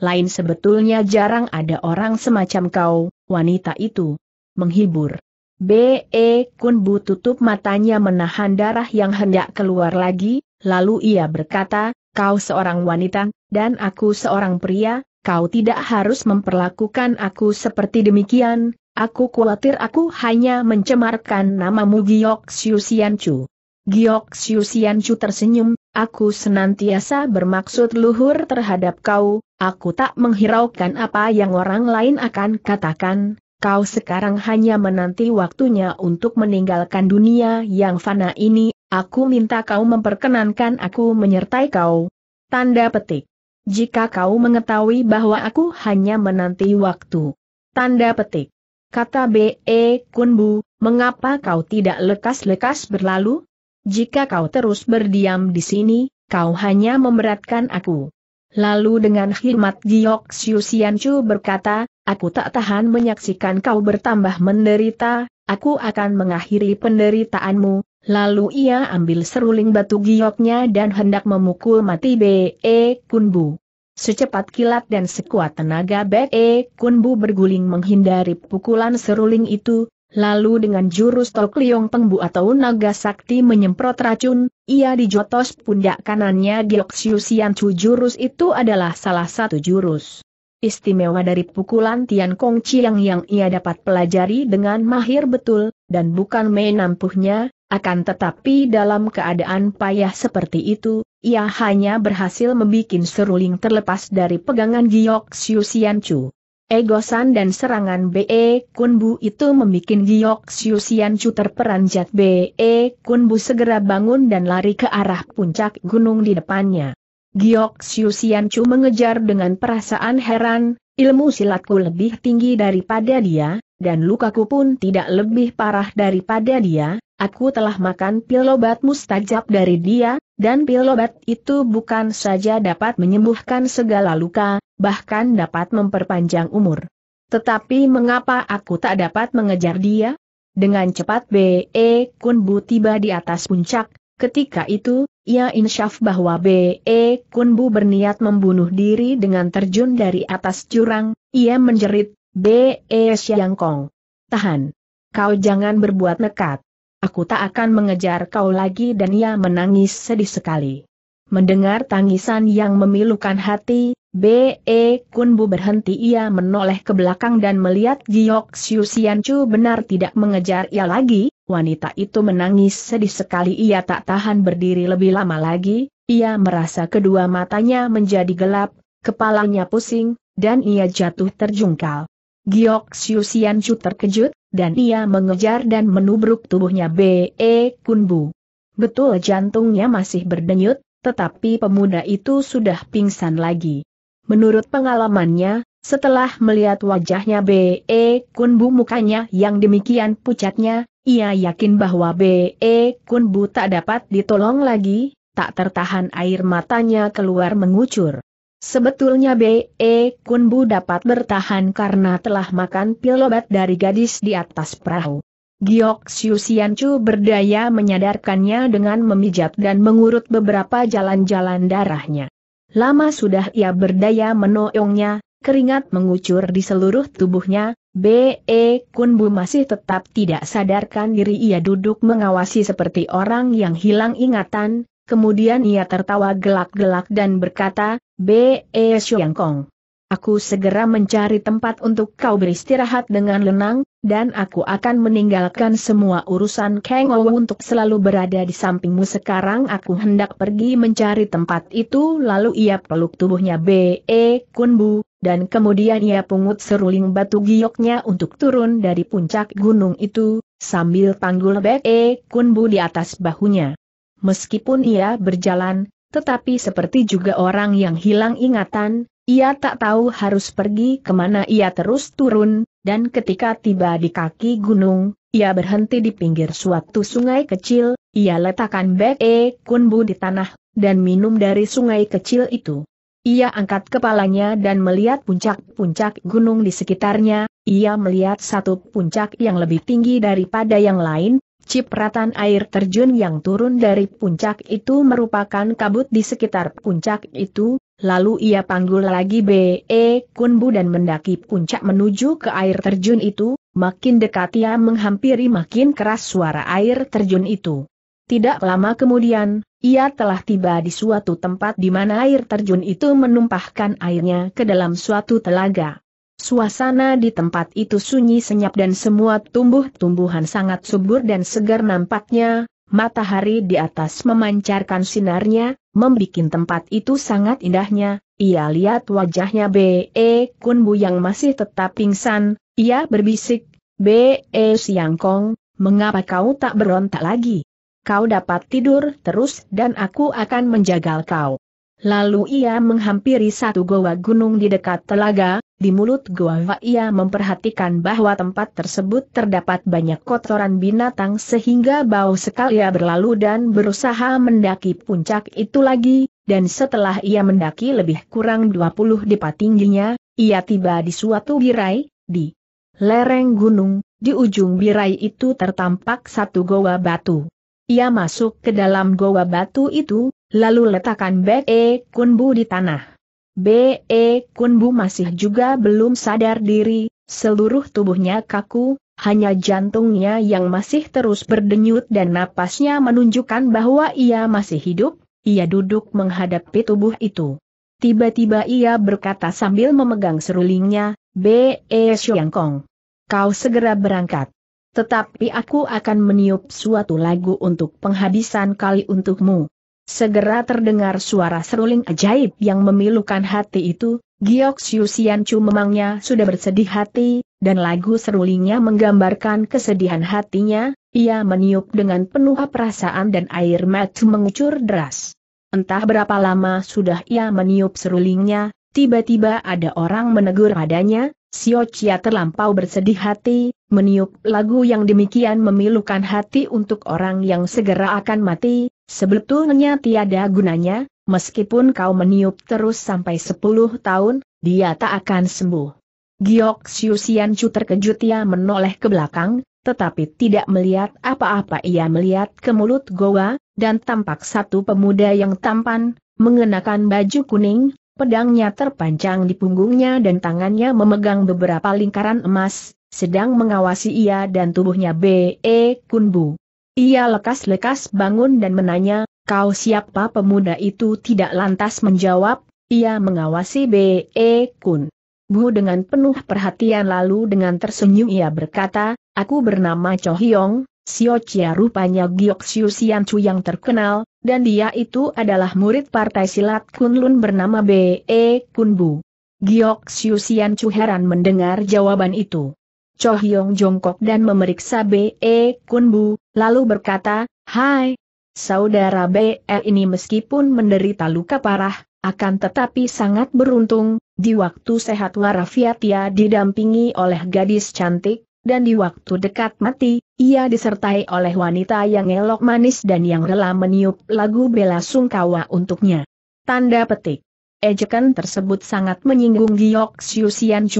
lain sebetulnya jarang ada orang semacam kau, wanita itu. Menghibur. B.E. Kunbu tutup matanya menahan darah yang hendak keluar lagi, lalu ia berkata, kau seorang wanita, dan aku seorang pria, kau tidak harus memperlakukan aku seperti demikian, aku khawatir aku hanya mencemarkan namamu Giok Siu Sianchu. Giok Siu Sianchu tersenyum, aku senantiasa bermaksud luhur terhadap kau, Aku tak menghiraukan apa yang orang lain akan katakan, kau sekarang hanya menanti waktunya untuk meninggalkan dunia yang fana ini, aku minta kau memperkenankan aku menyertai kau. Tanda petik. Jika kau mengetahui bahwa aku hanya menanti waktu. Tanda petik. Kata B.E. Kunbu, mengapa kau tidak lekas-lekas berlalu? Jika kau terus berdiam di sini, kau hanya memberatkan aku. Lalu dengan khidmat Giok Siu Sianchu berkata, aku tak tahan menyaksikan kau bertambah menderita, aku akan mengakhiri penderitaanmu. Lalu ia ambil seruling batu gioknya dan hendak memukul mati B.E. Kunbu. Secepat kilat dan sekuat tenaga B.E. Kunbu berguling menghindari pukulan seruling itu, Lalu dengan jurus Tok Liong Pengbu atau naga sakti menyemprot racun, ia dijotos pundak kanannya Giok Siu Sian Chu jurus itu adalah salah satu jurus. Istimewa dari pukulan Tian Kong Chiang yang ia dapat pelajari dengan mahir betul, dan bukan main ampuhnya, akan tetapi dalam keadaan payah seperti itu, ia hanya berhasil membuat seruling terlepas dari pegangan Giok Siu Sian Chu. Egosan dan serangan B.E. Kunbu itu membuat Giok Siu Sian Chu terperanjat B.E. Kunbu segera bangun dan lari ke arah puncak gunung di depannya. Giok Siu Sian Chu mengejar dengan perasaan heran, ilmu silatku lebih tinggi daripada dia, dan lukaku pun tidak lebih parah daripada dia, aku telah makan pil obat mustajab dari dia, dan pil obat itu bukan saja dapat menyembuhkan segala luka, bahkan dapat memperpanjang umur. Tetapi mengapa aku tak dapat mengejar dia? Dengan cepat B.E. Kunbu tiba di atas puncak, ketika itu, ia insyaf bahwa B.E. Kunbu berniat membunuh diri dengan terjun dari atas jurang, ia menjerit, B.E. Siangkong. Tahan. Kau jangan berbuat nekat. Aku tak akan mengejar kau lagi dan ia menangis sedih sekali. Mendengar tangisan yang memilukan hati, B.E. Kunbu berhenti ia menoleh ke belakang dan melihat Giok Siu Siancu benar tidak mengejar ia lagi, wanita itu menangis sedih sekali ia tak tahan berdiri lebih lama lagi, ia merasa kedua matanya menjadi gelap, kepalanya pusing, dan ia jatuh terjungkal. Giok Siu Siancu terkejut, dan ia mengejar dan menubruk tubuhnya B.E. Kunbu. Betul jantungnya masih berdenyut, tetapi pemuda itu sudah pingsan lagi. Menurut pengalamannya, setelah melihat wajahnya B.E. Kunbu mukanya yang demikian pucatnya, ia yakin bahwa B.E. Kunbu tak dapat ditolong lagi, tak tertahan air matanya keluar mengucur. Sebetulnya B.E. Kunbu dapat bertahan karena telah makan pil obat dari gadis di atas perahu. Giok Siu Siancu berdaya menyadarkannya dengan memijat dan mengurut beberapa jalan-jalan darahnya. Lama sudah ia berdaya menoyongnya, keringat mengucur di seluruh tubuhnya, B.E. Kunbu masih tetap tidak sadarkan diri ia duduk mengawasi seperti orang yang hilang ingatan, kemudian ia tertawa gelak-gelak dan berkata, B.E. Xiangkong. Aku segera mencari tempat untuk kau beristirahat dengan lenang, dan aku akan meninggalkan semua urusan Kang Ou untuk selalu berada di sampingmu sekarang aku hendak pergi mencari tempat itu lalu ia peluk tubuhnya B.E. Kunbu, dan kemudian ia pungut seruling batu gioknya untuk turun dari puncak gunung itu, sambil panggul B.E. Kunbu di atas bahunya. Meskipun ia berjalan, tetapi seperti juga orang yang hilang ingatan, ia tak tahu harus pergi ke mana ia terus turun, dan ketika tiba di kaki gunung, ia berhenti di pinggir suatu sungai kecil, ia letakkan bek e kunbu di tanah, dan minum dari sungai kecil itu. Ia angkat kepalanya dan melihat puncak-puncak gunung di sekitarnya, ia melihat satu puncak yang lebih tinggi daripada yang lain, cipratan air terjun yang turun dari puncak itu merupakan kabut di sekitar puncak itu, Lalu ia panggul lagi B.E. Kunbu dan mendaki puncak menuju ke air terjun itu, makin dekat ia menghampiri makin keras suara air terjun itu. Tidak lama kemudian, ia telah tiba di suatu tempat di mana air terjun itu menumpahkan airnya ke dalam suatu telaga. Suasana di tempat itu sunyi senyap dan semua tumbuh-tumbuhan sangat subur dan segar nampaknya, matahari di atas memancarkan sinarnya, membuat tempat itu sangat indahnya, ia lihat wajahnya B.E. Kunbu yang masih tetap pingsan, ia berbisik, B.E. Siangkong, mengapa kau tak berontak lagi? Kau dapat tidur terus dan aku akan menjaga kau. Lalu ia menghampiri satu goa gunung di dekat telaga, di mulut goa ia memperhatikan bahwa tempat tersebut terdapat banyak kotoran binatang sehingga bau sekali ia berlalu dan berusaha mendaki puncak itu lagi, dan setelah ia mendaki lebih kurang 20 depa tingginya, ia tiba di suatu birai, di lereng gunung, di ujung birai itu tertampak satu goa batu. Ia masuk ke dalam goa batu itu, lalu letakkan B.E. Kunbu di tanah. B.E. Kunbu masih juga belum sadar diri, seluruh tubuhnya kaku, hanya jantungnya yang masih terus berdenyut dan napasnya menunjukkan bahwa ia masih hidup, ia duduk menghadapi tubuh itu. Tiba-tiba ia berkata sambil memegang serulingnya, B.E. Xiangkong. Kau segera berangkat. Tetapi aku akan meniup suatu lagu untuk penghabisan kali untukmu. Segera terdengar suara seruling ajaib yang memilukan hati itu, Giok Chu memangnya sudah bersedih hati, dan lagu serulingnya menggambarkan kesedihan hatinya, ia meniup dengan penuh perasaan dan air mata mengucur deras. Entah berapa lama sudah ia meniup serulingnya, tiba-tiba ada orang menegur padanya, Sio Chia terlampau bersedih hati, meniup lagu yang demikian memilukan hati untuk orang yang segera akan mati, Sebetulnya tiada gunanya, meskipun kau meniup terus sampai sepuluh tahun, dia tak akan sembuh. Giok Siu Chu terkejut ia menoleh ke belakang, tetapi tidak melihat apa-apa ia melihat ke mulut goa, dan tampak satu pemuda yang tampan, mengenakan baju kuning, pedangnya terpanjang di punggungnya dan tangannya memegang beberapa lingkaran emas, sedang mengawasi ia dan tubuhnya B.E. Kunbu. Ia lekas-lekas bangun dan menanya, kau siapa pemuda itu tidak lantas menjawab, ia mengawasi B.E. Kun. Bu dengan penuh perhatian lalu dengan tersenyum ia berkata, aku bernama Cho Hyong, Sio Chia rupanya Giok Siu Sian Chu yang terkenal, dan dia itu adalah murid partai silat Kunlun bernama B.E. Kun Bu. Giok Siu Sian Chu heran mendengar jawaban itu. Cho Hyong jongkok dan memeriksa B.E. Kunbu, lalu berkata, Hai, saudara B.E. ini meskipun menderita luka parah, akan tetapi sangat beruntung, di waktu sehat warafiat ia didampingi oleh gadis cantik, dan di waktu dekat mati, ia disertai oleh wanita yang elok manis dan yang rela meniup lagu bela sungkawa untuknya. Tanda petik. Ejekan tersebut sangat menyinggung Giok Chu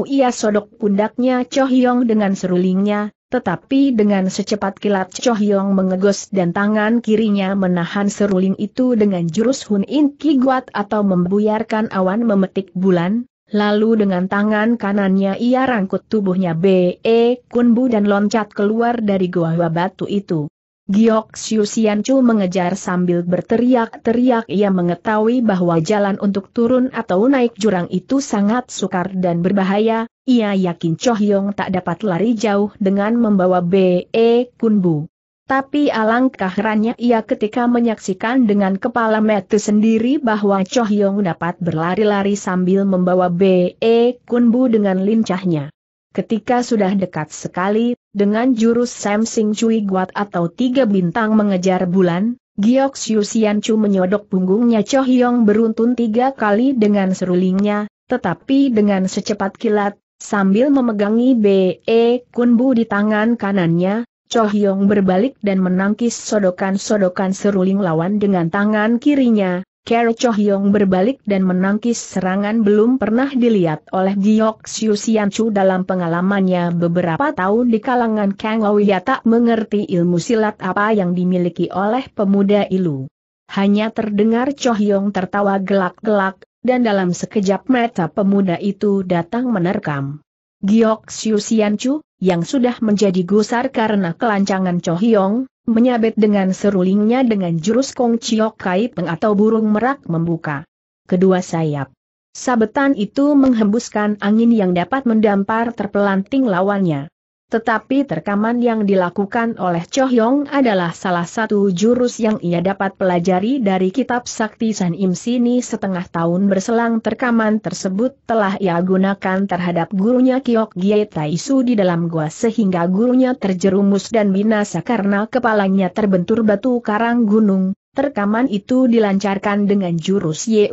ia sodok pundaknya Cho Hyong dengan serulingnya, tetapi dengan secepat kilat Cho Hyong mengegos dan tangan kirinya menahan seruling itu dengan jurus Hun In Ki Guat atau membuyarkan awan memetik bulan, lalu dengan tangan kanannya ia rangkut tubuhnya B.E. Kunbu dan loncat keluar dari gua batu itu. Giok Sian Chu mengejar sambil berteriak-teriak ia mengetahui bahwa jalan untuk turun atau naik jurang itu sangat sukar dan berbahaya, ia yakin Cho Hyong tak dapat lari jauh dengan membawa B.E. Kunbu. Tapi alangkah herannya ia ketika menyaksikan dengan kepala mata sendiri bahwa Cho Hyong dapat berlari-lari sambil membawa B.E. Kunbu dengan lincahnya. Ketika sudah dekat sekali, dengan jurus Sam Sing Cui Guat atau tiga bintang mengejar bulan, Giok Siu Sian Chu menyodok punggungnya Cho Hyong beruntun tiga kali dengan serulingnya, tetapi dengan secepat kilat, sambil memegangi B.E. Kunbu di tangan kanannya, Cho Hyong berbalik dan menangkis sodokan-sodokan seruling lawan dengan tangan kirinya, Kero Cho Hyong berbalik dan menangkis serangan belum pernah dilihat oleh Giok Sian Chu dalam pengalamannya beberapa tahun di kalangan Kang Ia tak mengerti ilmu silat apa yang dimiliki oleh pemuda Ilu. Hanya terdengar Cho Hyong tertawa gelak-gelak, dan dalam sekejap mata pemuda itu datang menerkam. Giok Siu Sian Chu, yang sudah menjadi gusar karena kelancangan Cho Hyong, menyabet dengan serulingnya dengan jurus Kong Chiok Kai Peng atau burung merak membuka kedua sayap. Sabetan itu menghembuskan angin yang dapat mendampar terpelanting lawannya. Tetapi terkaman yang dilakukan oleh Cho Hyong adalah salah satu jurus yang ia dapat pelajari dari kitab Sakti San Im Sini setengah tahun berselang terkaman tersebut telah ia gunakan terhadap gurunya Kiok Gie Taisu di dalam gua sehingga gurunya terjerumus dan binasa karena kepalanya terbentur batu karang gunung. Terkaman itu dilancarkan dengan jurus Ye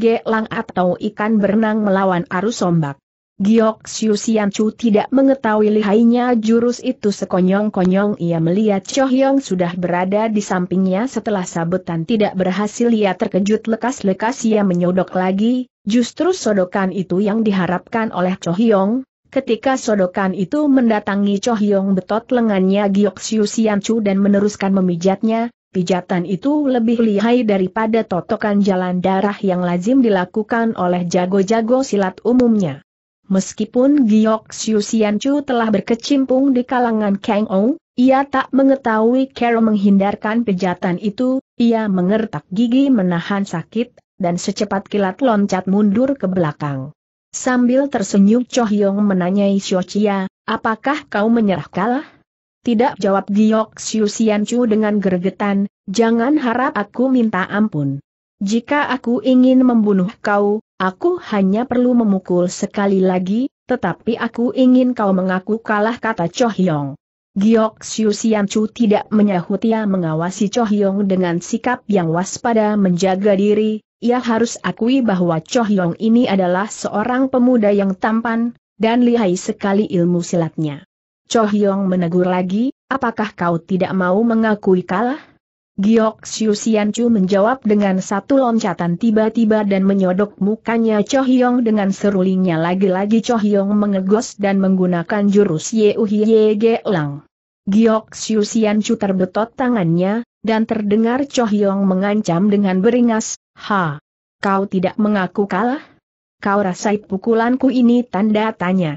Ge Lang atau ikan berenang melawan arus ombak. Giok Siu Sian Chu tidak mengetahui lihainya jurus itu sekonyong-konyong ia melihat Cho Hyong sudah berada di sampingnya setelah sabetan tidak berhasil ia terkejut lekas-lekas ia menyodok lagi, justru sodokan itu yang diharapkan oleh Cho Hyong. Ketika sodokan itu mendatangi Cho Hyong betot lengannya Giok Siu Sian Chu dan meneruskan memijatnya, pijatan itu lebih lihai daripada totokan jalan darah yang lazim dilakukan oleh jago-jago silat umumnya. Meskipun Giok Chu telah berkecimpung di kalangan Kang Ou, ia tak mengetahui cara menghindarkan pejatan itu, ia mengertak gigi menahan sakit, dan secepat kilat loncat mundur ke belakang. Sambil tersenyum Cho Hyong menanyai Xio Chia, apakah kau menyerah kalah? Tidak jawab Giok Chu dengan gergetan, jangan harap aku minta ampun. Jika aku ingin membunuh kau, Aku hanya perlu memukul sekali lagi, tetapi aku ingin kau mengaku kalah kata Cho Hyong. Giok Siu Sian Chu tidak menyahut ia mengawasi Cho Hyong dengan sikap yang waspada menjaga diri, ia harus akui bahwa Cho Hyong ini adalah seorang pemuda yang tampan, dan lihai sekali ilmu silatnya. Cho Hyong menegur lagi, apakah kau tidak mau mengakui kalah? Giok Siu Sian Chu menjawab dengan satu loncatan tiba-tiba dan menyodok mukanya Cho Hyong dengan serulingnya lagi-lagi Cho Hyong mengegos dan menggunakan jurus Yeu Hye Ge Lang. Giok Siu Sian Chu terbetot tangannya, dan terdengar Cho Hyong mengancam dengan beringas, Ha! Kau tidak mengaku kalah? Kau rasai pukulanku ini tanda tanya.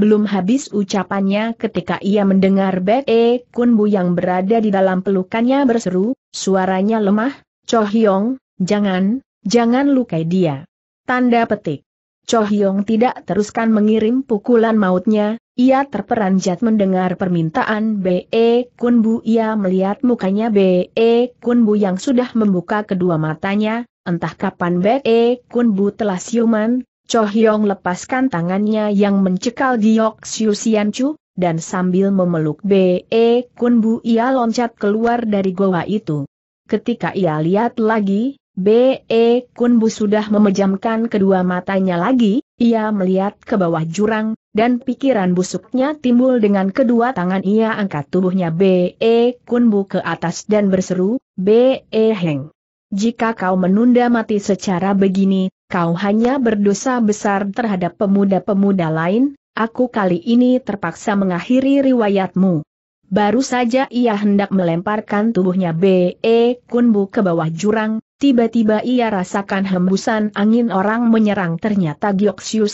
Belum habis ucapannya ketika ia mendengar Bek E Kun Bu yang berada di dalam pelukannya berseru, suaranya lemah, Cho Hyong, jangan, jangan lukai dia. Tanda petik. Cho Hyong tidak teruskan mengirim pukulan mautnya, ia terperanjat mendengar permintaan B.E. Kun Bu. Ia melihat mukanya B.E. Kun Bu yang sudah membuka kedua matanya, entah kapan B.E. Kun Bu telah siuman, Cho Hyong lepaskan tangannya yang mencekal Giok Siu Sian Chu, dan sambil memeluk B.E. Kun Bu ia loncat keluar dari goa itu. Ketika ia lihat lagi, B.E. Kun Bu sudah memejamkan kedua matanya lagi, ia melihat ke bawah jurang, dan pikiran busuknya timbul dengan kedua tangan ia angkat tubuhnya B.E. Kun Bu ke atas dan berseru, B.E. Heng. Jika kau menunda mati secara begini, kau hanya berdosa besar terhadap pemuda-pemuda lain, aku kali ini terpaksa mengakhiri riwayatmu. Baru saja ia hendak melemparkan tubuhnya B.E. Kunbu ke bawah jurang, tiba-tiba ia rasakan hembusan angin orang menyerang ternyata Giok Siu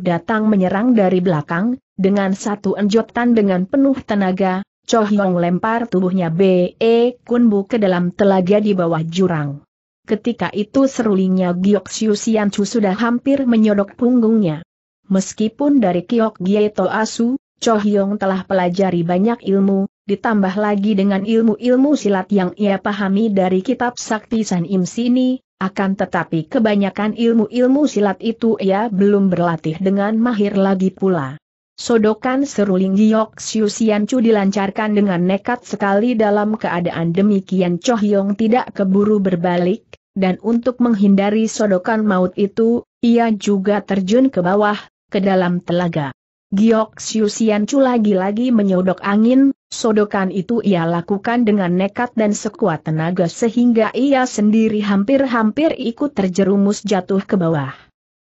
datang menyerang dari belakang, dengan satu enjotan dengan penuh tenaga, Cho Hyong lempar tubuhnya B.E. Kunbu ke dalam telaga di bawah jurang. Ketika itu serulingnya Giok Siu Sian Chu sudah hampir menyodok punggungnya. Meskipun dari Kiok Gieto Asu, Cho Hyong telah pelajari banyak ilmu, ditambah lagi dengan ilmu-ilmu silat yang ia pahami dari kitab Sakti San Im sini, akan tetapi kebanyakan ilmu-ilmu silat itu ia belum berlatih dengan mahir lagi pula. Sodokan seruling Giok Siu Sian Chu dilancarkan dengan nekat sekali dalam keadaan demikian Cho Hyong tidak keburu berbalik, dan untuk menghindari sodokan maut itu, ia juga terjun ke bawah, ke dalam telaga. Giok Siu Sian Chu lagi-lagi menyodok angin, sodokan itu ia lakukan dengan nekat dan sekuat tenaga sehingga ia sendiri hampir-hampir ikut terjerumus jatuh ke bawah.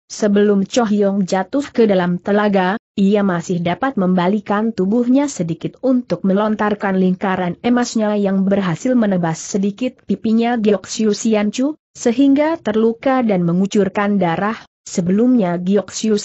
Sebelum Cho Hyong jatuh ke dalam telaga, ia masih dapat membalikan tubuhnya sedikit untuk melontarkan lingkaran emasnya yang berhasil menebas sedikit pipinya Giok Siu Sian Chu, sehingga terluka dan mengucurkan darah. Sebelumnya Giok Siu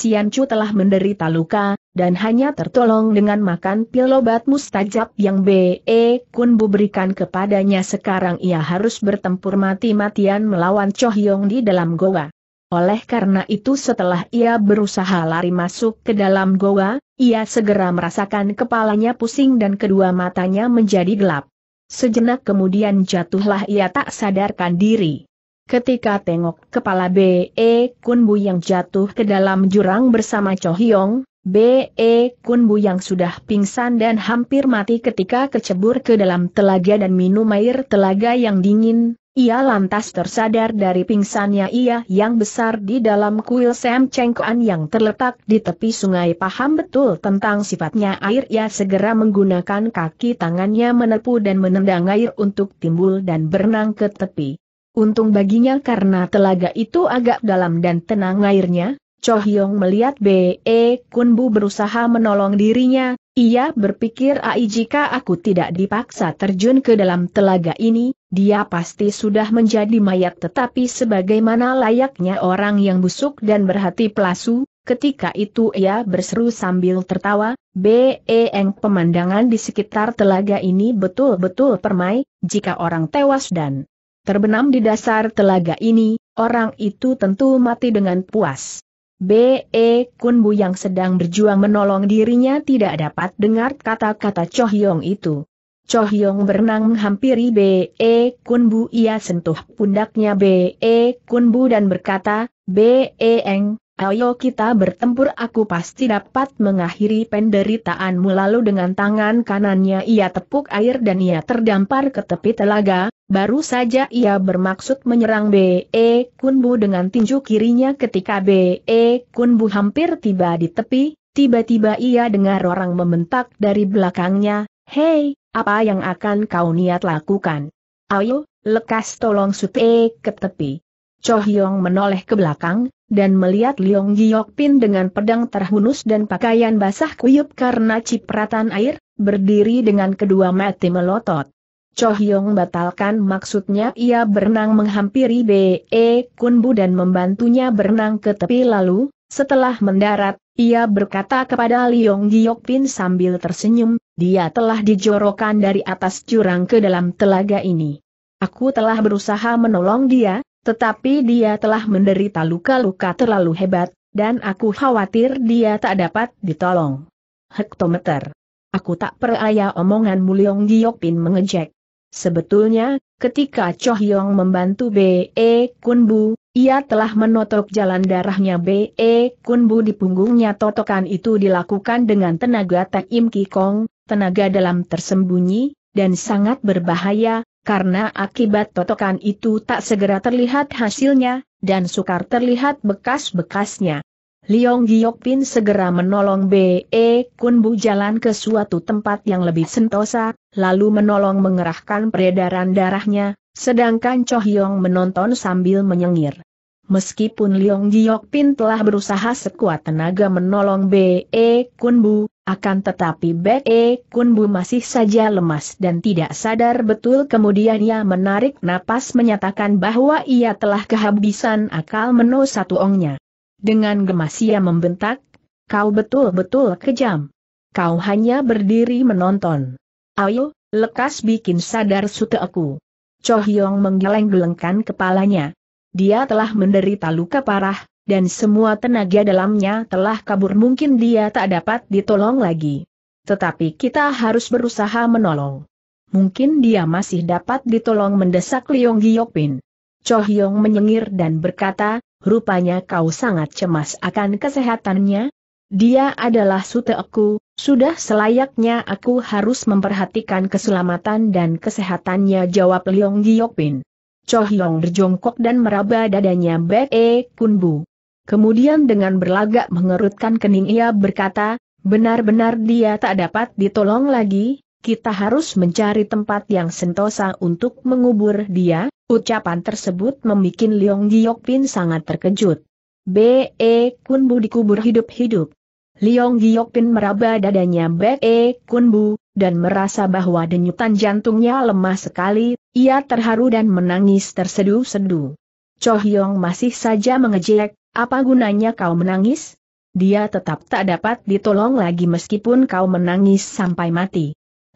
telah menderita luka, dan hanya tertolong dengan makan pil obat mustajab yang B.E. Kun Bu berikan kepadanya sekarang ia harus bertempur mati-matian melawan Cho Hyong di dalam goa. Oleh karena itu setelah ia berusaha lari masuk ke dalam goa, ia segera merasakan kepalanya pusing dan kedua matanya menjadi gelap. Sejenak kemudian jatuhlah ia tak sadarkan diri. Ketika tengok kepala B.E. Kunbu yang jatuh ke dalam jurang bersama Cho Hyong, B.E. Kunbu yang sudah pingsan dan hampir mati ketika kecebur ke dalam telaga dan minum air telaga yang dingin, ia lantas tersadar dari pingsannya ia yang besar di dalam kuil Sam Chengkoan yang terletak di tepi sungai paham betul tentang sifatnya air ia segera menggunakan kaki tangannya menepu dan menendang air untuk timbul dan berenang ke tepi. Untung baginya karena telaga itu agak dalam dan tenang airnya, Cho Hyong melihat B.E. Kunbu berusaha menolong dirinya, ia berpikir ai jika aku tidak dipaksa terjun ke dalam telaga ini, dia pasti sudah menjadi mayat tetapi sebagaimana layaknya orang yang busuk dan berhati pelasu, ketika itu ia berseru sambil tertawa, B.E. Eng pemandangan di sekitar telaga ini betul-betul permai, jika orang tewas dan terbenam di dasar telaga ini, orang itu tentu mati dengan puas. B.E. Kunbu yang sedang berjuang menolong dirinya tidak dapat dengar kata-kata Cho Hyong itu. Cho Hyong berenang menghampiri B.E. Kunbu ia sentuh pundaknya B.E. Kunbu dan berkata, B.E. Eng, ayo kita bertempur aku pasti dapat mengakhiri penderitaanmu lalu dengan tangan kanannya ia tepuk air dan ia terdampar ke tepi telaga, Baru saja ia bermaksud menyerang B.E. Kunbu dengan tinju kirinya ketika B.E. Kunbu hampir tiba di tepi, tiba-tiba ia dengar orang membentak dari belakangnya, Hei, apa yang akan kau niat lakukan? Ayo, lekas tolong Sute ke tepi. Cho Hyong menoleh ke belakang, dan melihat Leong Giok Pin dengan pedang terhunus dan pakaian basah kuyup karena cipratan air, berdiri dengan kedua mati melotot. Cho Hyong batalkan maksudnya ia berenang menghampiri B.E. Kunbu dan membantunya berenang ke tepi lalu, setelah mendarat, Ia berkata kepada Liong Giokpin sambil tersenyum, dia telah dijorokan dari atas jurang ke dalam telaga ini. Aku telah berusaha menolong dia, tetapi dia telah menderita luka-luka terlalu hebat, dan aku khawatir dia tak dapat ditolong. Hektometer. Aku tak percaya omongan Muliong Giokpin mengejek. Sebetulnya, ketika Cho Hyong membantu B.E. Kunbu, ia telah menotok jalan darahnya B.E. Kunbu di punggungnya totokan itu dilakukan dengan tenaga Tak Im Ki Kong, tenaga dalam tersembunyi, dan sangat berbahaya, karena akibat totokan itu tak segera terlihat hasilnya, dan sukar terlihat bekas-bekasnya. Liong Giokpin segera menolong B.E. Kunbu jalan ke suatu tempat yang lebih sentosa, lalu menolong mengerahkan peredaran darahnya, sedangkan Cho Hyong menonton sambil menyengir. Meskipun Liong Giokpin telah berusaha sekuat tenaga menolong B.E. Kunbu, akan tetapi B.E. Kunbu masih saja lemas dan tidak sadar betul kemudian ia menarik napas menyatakan bahwa ia telah kehabisan akal meno satu ongnya. Dengan gemas ia membentak, kau betul-betul kejam. Kau hanya berdiri menonton. Ayo, lekas bikin sadar sute aku. Cho Hyong menggeleng-gelengkan kepalanya. Dia telah menderita luka parah, dan semua tenaga dalamnya telah kabur mungkin dia tak dapat ditolong lagi. Tetapi kita harus berusaha menolong. Mungkin dia masih dapat ditolong mendesak Liong Giokpin. Cho Hyong menyengir dan berkata, rupanya kau sangat cemas akan kesehatannya? Dia adalah sute aku, sudah selayaknya aku harus memperhatikan keselamatan dan kesehatannya jawab Leong Giokpin. Cho Hyong berjongkok dan meraba dadanya Bek E Kunbu. Kemudian dengan berlagak mengerutkan kening ia berkata, benar-benar dia tak dapat ditolong lagi, kita harus mencari tempat yang sentosa untuk mengubur dia, Ucapan tersebut membuat Leong Giokpin sangat terkejut. B.E. Kunbu dikubur hidup-hidup. Leong Giokpin meraba dadanya B.E. Kunbu, dan merasa bahwa denyutan jantungnya lemah sekali, ia terharu dan menangis terseduh-seduh. Cho Hyong masih saja mengejek, apa gunanya kau menangis? Dia tetap tak dapat ditolong lagi meskipun kau menangis sampai mati.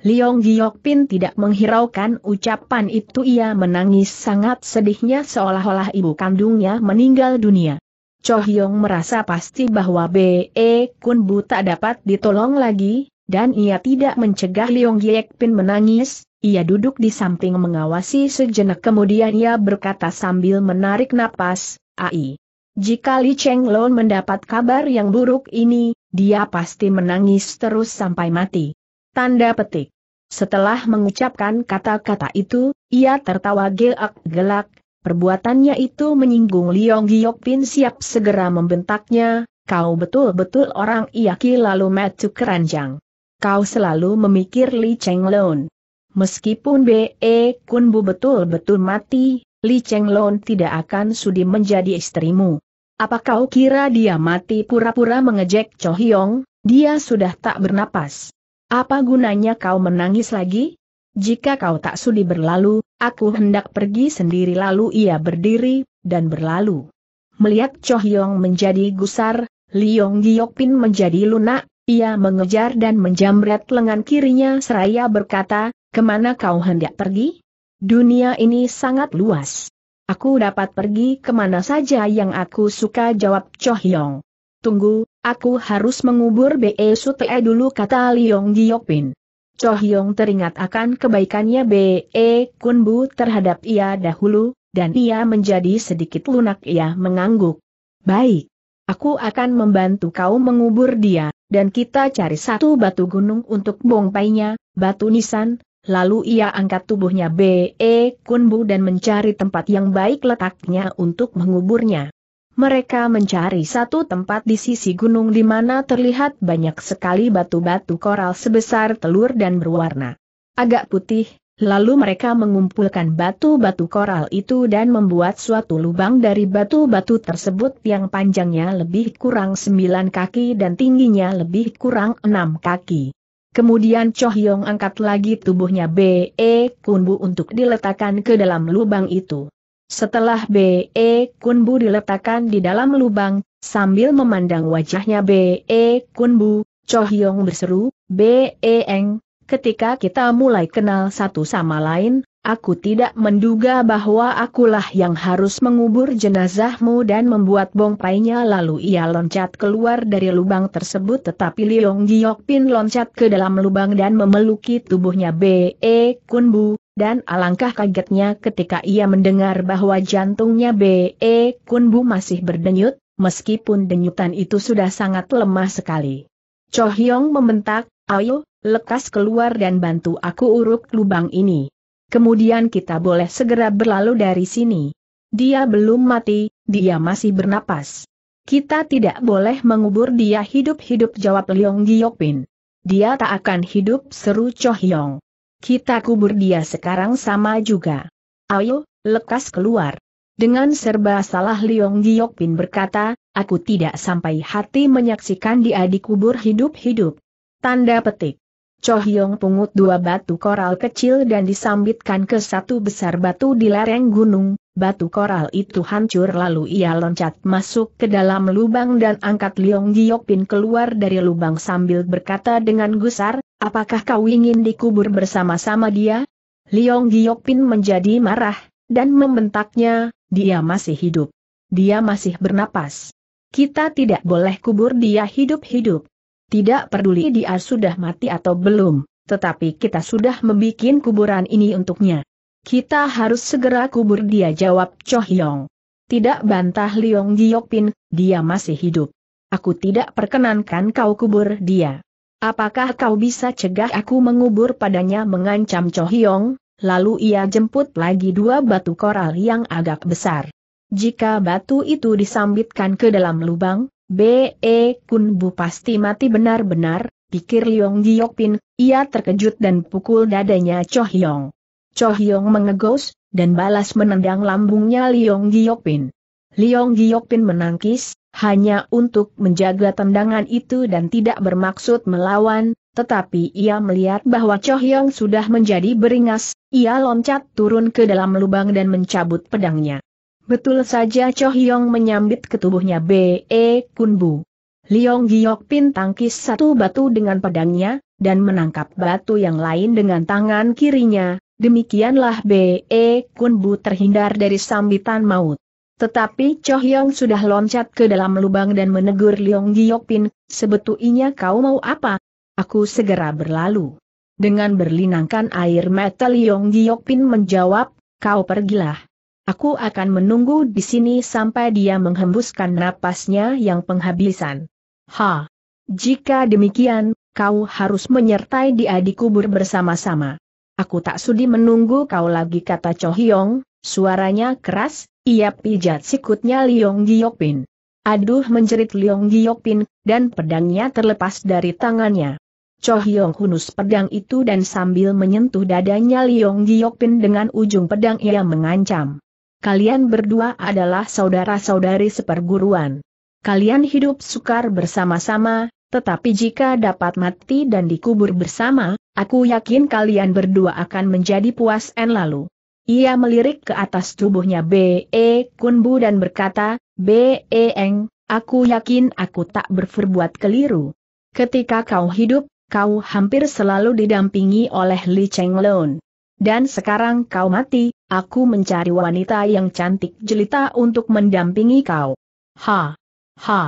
Liong Giokpin tidak menghiraukan ucapan itu ia menangis sangat sedihnya seolah-olah ibu kandungnya meninggal dunia. Cho Hyong merasa pasti bahwa B.E. Bu tak dapat ditolong lagi, dan ia tidak mencegah Liong Giokpin menangis, ia duduk di samping mengawasi sejenak kemudian ia berkata sambil menarik napas, Ai. Jika Li Cheng Lon mendapat kabar yang buruk ini, dia pasti menangis terus sampai mati. Tanda petik. Setelah mengucapkan kata-kata itu, ia tertawa gelak-gelak, perbuatannya itu menyinggung Liong Giokpin siap segera membentaknya, kau betul-betul orang iaki lalu metu keranjang. Kau selalu memikir Li Cheng Lon. Meskipun B.E. Kunbu betul-betul mati, Li Cheng Lon tidak akan sudi menjadi istrimu. Apa kau kira dia mati pura-pura mengejek Cho Hyong, dia sudah tak bernapas. Apa gunanya kau menangis lagi? Jika kau tak sudi berlalu, aku hendak pergi sendiri lalu ia berdiri, dan berlalu. Melihat Cho Hyong menjadi gusar, Liong Giokpin menjadi lunak, ia mengejar dan menjamret lengan kirinya seraya berkata, ke mana kau hendak pergi? Dunia ini sangat luas. Aku dapat pergi ke mana saja yang aku suka jawab Cho Hyong. Tunggu, Aku harus mengubur B.E. Sute dulu kata Liong Giokpin. Cho Hyong teringat akan kebaikannya B.E. Kunbu terhadap ia dahulu, dan ia menjadi sedikit lunak ia mengangguk. Baik. Aku akan membantu kau mengubur dia, dan kita cari satu batu gunung untuk bongpainya, batu nisan, lalu ia angkat tubuhnya B.E. Kunbu dan mencari tempat yang baik letaknya untuk menguburnya. Mereka mencari satu tempat di sisi gunung di mana terlihat banyak sekali batu-batu koral sebesar telur dan berwarna agak putih, lalu mereka mengumpulkan batu-batu koral itu dan membuat suatu lubang dari batu-batu tersebut yang panjangnya lebih kurang sembilan kaki dan tingginya lebih kurang enam kaki. Kemudian Cho Hyong angkat lagi tubuhnya B.E. Kunbu untuk diletakkan ke dalam lubang itu. Setelah B.E. Kunbu diletakkan di dalam lubang, sambil memandang wajahnya B.E. Kunbu, Cho Hyong berseru, B.E. Eng, ketika kita mulai kenal satu sama lain, Aku tidak menduga bahwa akulah yang harus mengubur jenazahmu dan membuat bongpainya lalu ia loncat keluar dari lubang tersebut tetapi Liong Giok Pin loncat ke dalam lubang dan memeluki tubuhnya B.E. Kunbu, dan alangkah kagetnya ketika ia mendengar bahwa jantungnya B.E. Kunbu masih berdenyut, meskipun denyutan itu sudah sangat lemah sekali. Cho Hyong membentak, ayo, lekas keluar dan bantu aku uruk lubang ini. Kemudian kita boleh segera berlalu dari sini. Dia belum mati, dia masih bernapas. Kita tidak boleh mengubur dia hidup-hidup jawab Leong Giokpin. Dia tak akan hidup seru Cho Hyong. Kita kubur dia sekarang sama juga. Ayo, lekas keluar. Dengan serba salah Leong Giokpin berkata, aku tidak sampai hati menyaksikan dia dikubur hidup-hidup. Tanda petik. Cho Hyong pungut dua batu koral kecil dan disambitkan ke satu besar batu di lereng gunung, batu koral itu hancur lalu ia loncat masuk ke dalam lubang dan angkat Liong Giokpin keluar dari lubang sambil berkata dengan gusar, apakah kau ingin dikubur bersama-sama dia? Liong Giokpin menjadi marah, dan membentaknya, dia masih hidup. Dia masih bernapas. Kita tidak boleh kubur dia hidup-hidup. Tidak peduli dia sudah mati atau belum, tetapi kita sudah membuat kuburan ini untuknya. Kita harus segera kubur dia jawab Cho Hyong. Tidak bantah Liong Giokpin, dia masih hidup. Aku tidak perkenankan kau kubur dia. Apakah kau bisa cegah aku mengubur padanya mengancam Cho Hyong, lalu ia jemput lagi dua batu koral yang agak besar. Jika batu itu disambitkan ke dalam lubang, B.E. Kun Bu pasti mati benar-benar, pikir Liong Giokpin, ia terkejut dan pukul dadanya Cho Hyong. Cho Hyong mengegos, dan balas menendang lambungnya Liong Giokpin. Liong Giokpin menangkis, hanya untuk menjaga tendangan itu dan tidak bermaksud melawan, tetapi ia melihat bahwa Cho Hyong sudah menjadi beringas, ia loncat turun ke dalam lubang dan mencabut pedangnya. Betul saja Cho Hyong menyambit ke tubuhnya B.E. Kunbu. Liong Giok Pin tangkis satu batu dengan pedangnya, dan menangkap batu yang lain dengan tangan kirinya, demikianlah B.E. Kunbu terhindar dari sambitan maut. Tetapi Cho Hyong sudah loncat ke dalam lubang dan menegur Liong Giok Pin, sebetulnya kau mau apa? Aku segera berlalu. Dengan berlinangkan air mata Liong Giok Pin menjawab, kau pergilah. Aku akan menunggu di sini sampai dia menghembuskan napasnya yang penghabisan. Ha! Jika demikian, kau harus menyertai dia dikubur bersama-sama. Aku tak sudi menunggu kau lagi kata Cho Hyong, suaranya keras, ia pijat sikutnya Liong Giokpin. Aduh menjerit Liong Giokpin, dan pedangnya terlepas dari tangannya. Cho Hyong hunus pedang itu dan sambil menyentuh dadanya Liong Giokpin dengan ujung pedang ia mengancam. Kalian berdua adalah saudara-saudari seperguruan. Kalian hidup sukar bersama-sama, tetapi jika dapat mati dan dikubur bersama, aku yakin kalian berdua akan menjadi puas en lalu. Ia melirik ke atas tubuhnya B.E. Kunbu dan berkata, B.E. Eng, aku yakin aku tak berperbuat keliru. Ketika kau hidup, kau hampir selalu didampingi oleh Li Cheng Lon. Dan sekarang kau mati, aku mencari wanita yang cantik jelita untuk mendampingi kau. Ha! Ha!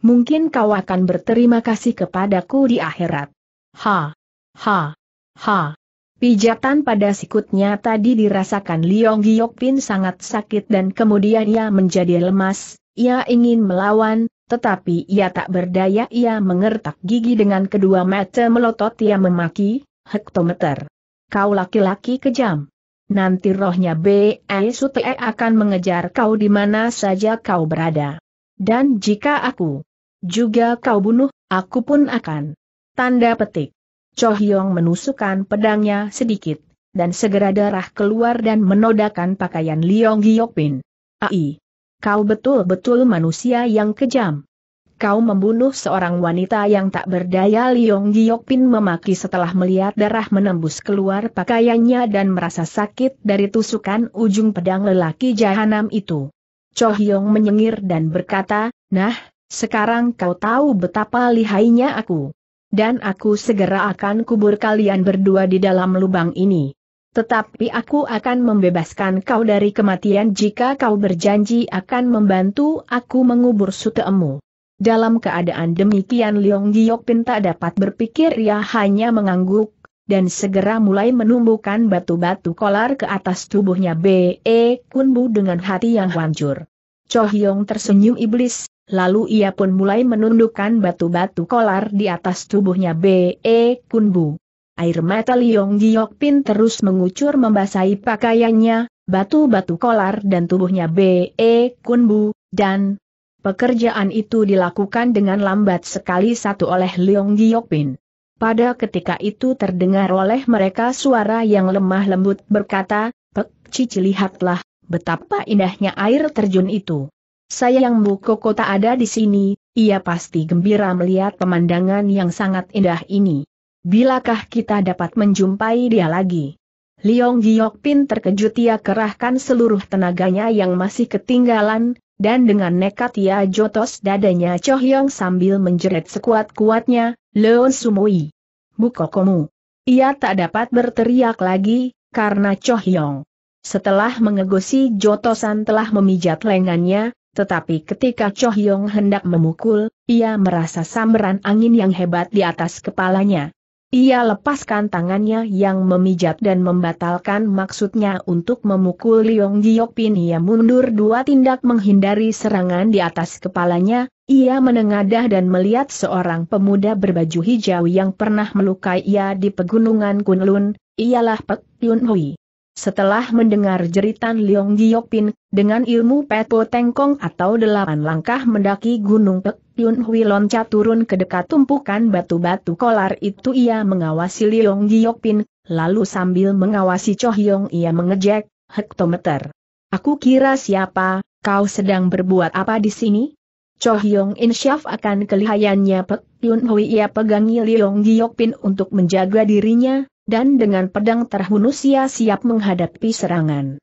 Mungkin kau akan berterima kasih kepadaku di akhirat. Ha! Ha! Ha! Pijatan pada sikutnya tadi dirasakan Liong Giokpin sangat sakit dan kemudian ia menjadi lemas, ia ingin melawan, tetapi ia tak berdaya ia mengertak gigi dengan kedua mata melotot ia memaki, hektometer. Kau laki-laki kejam. Nanti rohnya B.E. Sute akan mengejar kau di mana saja kau berada. Dan jika aku juga kau bunuh, aku pun akan. Tanda petik. Cho Hyong menusukkan pedangnya sedikit, dan segera darah keluar dan menodakan pakaian Liong Giokpin. Ai! Kau betul-betul manusia yang kejam kau membunuh seorang wanita yang tak berdaya Liong Giokpin memaki setelah melihat darah menembus keluar pakaiannya dan merasa sakit dari tusukan ujung pedang lelaki jahanam itu. Cho Hyong menyengir dan berkata, nah, Sekarang kau tahu betapa lihainya aku. Dan aku segera akan kubur kalian berdua di dalam lubang ini. Tetapi aku akan membebaskan kau dari kematian jika kau berjanji akan membantu aku mengubur sutemu. Dalam keadaan demikian Leong Giok Pin tak dapat berpikir ia hanya mengangguk, dan segera mulai menumbuhkan batu-batu kolar ke atas tubuhnya B.E. Kunbu dengan hati yang hancur. Cho Hyong tersenyum iblis, lalu ia pun mulai menundukkan batu-batu kolar di atas tubuhnya B.E. Kunbu. Air mata Liong Giok Pin terus mengucur membasahi pakaiannya, batu-batu kolar dan tubuhnya B.E. Kunbu, dan pekerjaan itu dilakukan dengan lambat sekali satu oleh Liong Giok Pin. Pada ketika itu terdengar oleh mereka suara yang lemah lembut berkata, Pek Cici lihatlah, betapa indahnya air terjun itu. Sayang Bu Koko tak ada di sini, ia pasti gembira melihat pemandangan yang sangat indah ini. Bilakah kita dapat menjumpai dia lagi? Liong Giok Pin terkejut ia kerahkan seluruh tenaganya yang masih ketinggalan, dan dengan nekat ia jotos dadanya Cho Hyong sambil menjerit sekuat-kuatnya, Leon Sumui. Bukokomu. Ia tak dapat berteriak lagi, karena Cho Hyong. Setelah mengegosi jotosan telah memijat lengannya, tetapi ketika Cho Hyong hendak memukul, ia merasa sambaran angin yang hebat di atas kepalanya. Ia lepaskan tangannya yang memijat dan membatalkan maksudnya untuk memukul Liong Giokpin. Ia mundur dua tindak menghindari serangan di atas kepalanya, ia menengadah dan melihat seorang pemuda berbaju hijau yang pernah melukai ia di pegunungan Kunlun, ialah Pek Yun Hui. Setelah mendengar jeritan Leong Giokpin, dengan ilmu Pepo Tengkong atau delapan langkah mendaki gunung Pek Yun Hui loncat turun ke dekat tumpukan batu-batu kolar itu ia mengawasi Leong Giokpin, lalu sambil mengawasi Cho Hyong ia mengejek, hektometer. Aku kira siapa, kau sedang berbuat apa di sini? Cho Hyong insyaf akan kelihayannya Pek Yun Hui ia pegangi Leong Giokpin untuk menjaga dirinya, dan dengan pedang terhunus ia siap menghadapi serangan.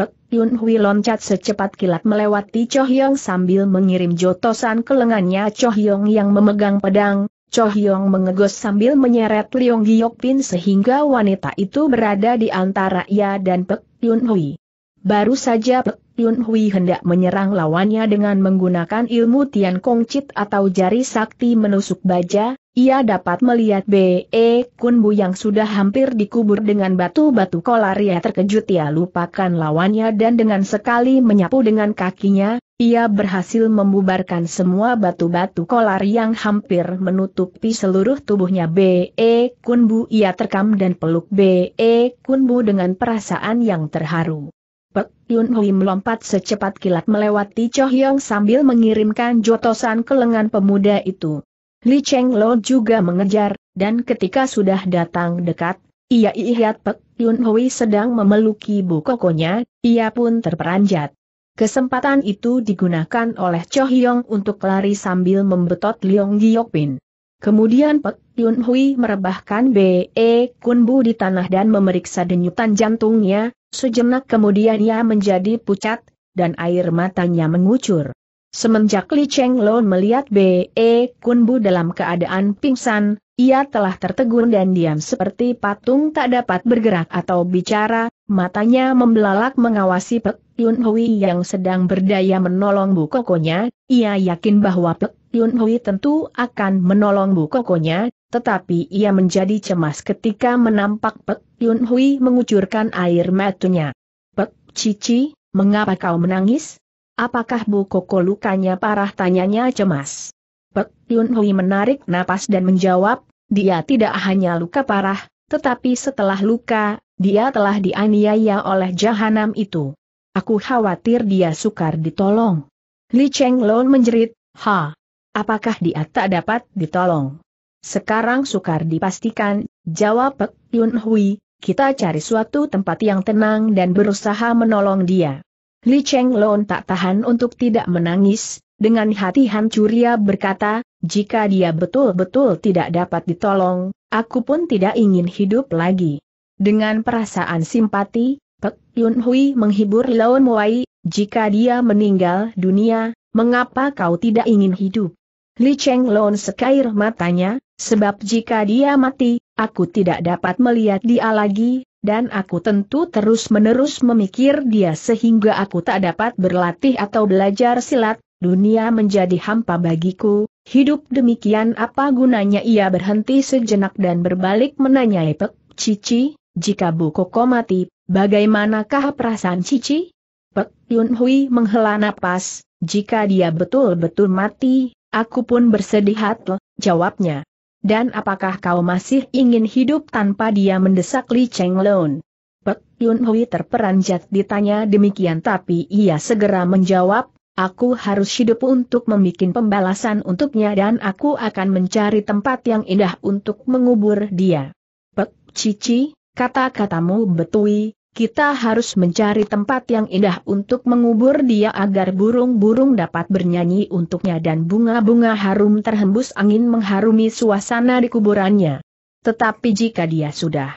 Pek Yun Hui loncat secepat kilat melewati Cho Hyong sambil mengirim jotosan ke lengannya Cho Hyong yang memegang pedang, Cho Hyong mengegos sambil menyeret Leong Giok Pin sehingga wanita itu berada di antara ia dan Pek Yun Hui. Baru saja Pek Yun Hui hendak menyerang lawannya dengan menggunakan ilmu Tian Kong Chit atau jari sakti menusuk baja, ia dapat melihat B.E. Kunbu yang sudah hampir dikubur dengan batu-batu kolar ia terkejut ia lupakan lawannya dan dengan sekali menyapu dengan kakinya, ia berhasil membubarkan semua batu-batu kolar yang hampir menutupi seluruh tubuhnya B.E. Kunbu ia terkam dan peluk B.E. Kunbu dengan perasaan yang terharu. Pek Yun Hui melompat secepat kilat melewati Cho Hyong sambil mengirimkan jotosan ke lengan pemuda itu. Li Cheng Lo juga mengejar, dan ketika sudah datang dekat, ia lihat Pek Yun Hui sedang memeluki bukokonya, ia pun terperanjat. Kesempatan itu digunakan oleh Cho Hyong untuk lari sambil membetot Leong Giokpin. Kemudian Pek Yun Hui merebahkan B.E. Kunbu di tanah dan memeriksa denyutan jantungnya, sejenak kemudian ia menjadi pucat, dan air matanya mengucur. Semenjak Li Cheng Lon melihat B.E. Kunbu dalam keadaan pingsan, ia telah tertegun dan diam seperti patung tak dapat bergerak atau bicara, matanya membelalak mengawasi Pek Yun Hui yang sedang berdaya menolong Bu Kokonya, ia yakin bahwa Pek Yun Hui tentu akan menolong Bu Kokonya, tetapi ia menjadi cemas ketika menampak Pek Yun Hui mengucurkan air matanya. Pek Cici, mengapa kau menangis? Apakah Bu Koko lukanya parah tanyanya cemas. Pek Yun Hui menarik napas dan menjawab, dia tidak hanya luka parah, tetapi setelah luka, dia telah dianiaya oleh jahanam itu. Aku khawatir dia sukar ditolong. Li Cheng Lon menjerit, ha, apakah dia tak dapat ditolong? Sekarang sukar dipastikan, jawab Pek Yun Hui, kita cari suatu tempat yang tenang dan berusaha menolong dia. Li Cheng Lon tak tahan untuk tidak menangis, dengan hati hancur ia berkata, jika dia betul-betul tidak dapat ditolong, aku pun tidak ingin hidup lagi. Dengan perasaan simpati, Pek Yun Hui menghibur Lon Wai, jika dia meninggal dunia, mengapa kau tidak ingin hidup? Li Cheng Lon sekair matanya, sebab jika dia mati, aku tidak dapat melihat dia lagi, dan aku tentu terus-menerus memikir dia sehingga aku tak dapat berlatih atau belajar silat, dunia menjadi hampa bagiku, hidup demikian apa gunanya ia berhenti sejenak dan berbalik menanyai Pek Cici, jika Bu Koko mati, bagaimanakah perasaan Cici? Pek Yun Hui menghela napas, jika dia betul-betul mati, aku pun bersedih hati, jawabnya. Dan apakah kau masih ingin hidup tanpa dia mendesak Li Cheng Lon? Pek Yun Hui terperanjat ditanya demikian tapi ia segera menjawab, Aku harus hidup untuk membuat pembalasan untuknya dan aku akan mencari tempat yang indah untuk mengubur dia. Pek Cici, kata-katamu betui, kita harus mencari tempat yang indah untuk mengubur dia agar burung-burung dapat bernyanyi untuknya dan bunga-bunga harum terhembus angin mengharumi suasana di kuburannya. Tetapi jika dia sudah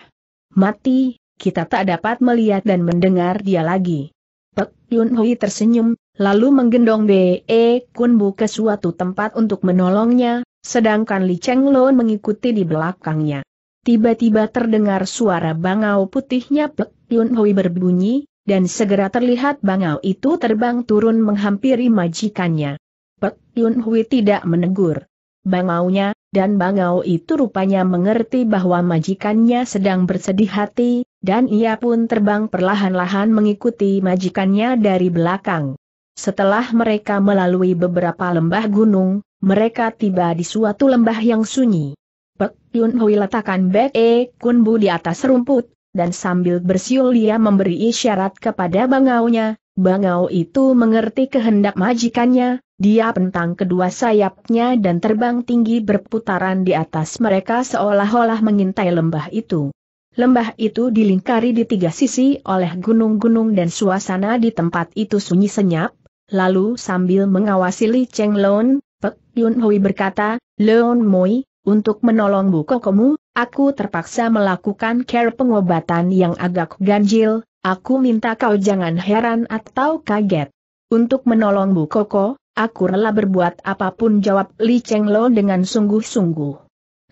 mati, kita tak dapat melihat dan mendengar dia lagi. Pek Yun Hui tersenyum, lalu menggendong B.E. Kunbu ke suatu tempat untuk menolongnya, sedangkan Li Cheng Lon mengikuti di belakangnya. Tiba-tiba terdengar suara bangau putihnya Pek Yun Hui berbunyi, dan segera terlihat bangau itu terbang turun menghampiri majikannya. Pek Yun Hui tidak menegur. Bangaunya, dan bangau itu rupanya mengerti bahwa majikannya sedang bersedih hati, dan ia pun terbang perlahan-lahan mengikuti majikannya dari belakang. Setelah mereka melalui beberapa lembah gunung, mereka tiba di suatu lembah yang sunyi. Pek Yun Hui letakkan Bek E Kun Bu di atas rumput, dan sambil bersiul dia memberi isyarat kepada bangaunya, bangau itu mengerti kehendak majikannya, dia pentang kedua sayapnya dan terbang tinggi berputaran di atas mereka seolah-olah mengintai lembah itu. Lembah itu dilingkari di tiga sisi oleh gunung-gunung dan suasana di tempat itu sunyi senyap, Lalu sambil mengawasi Li Cheng Lon, Pek Yun Hui berkata, Leon Moi, untuk menolong Bu Kokomu, aku terpaksa melakukan care pengobatan yang agak ganjil, aku minta kau jangan heran atau kaget. Untuk menolong Bu Koko, aku rela berbuat apa pun jawab Li Cheng Lon dengan sungguh-sungguh.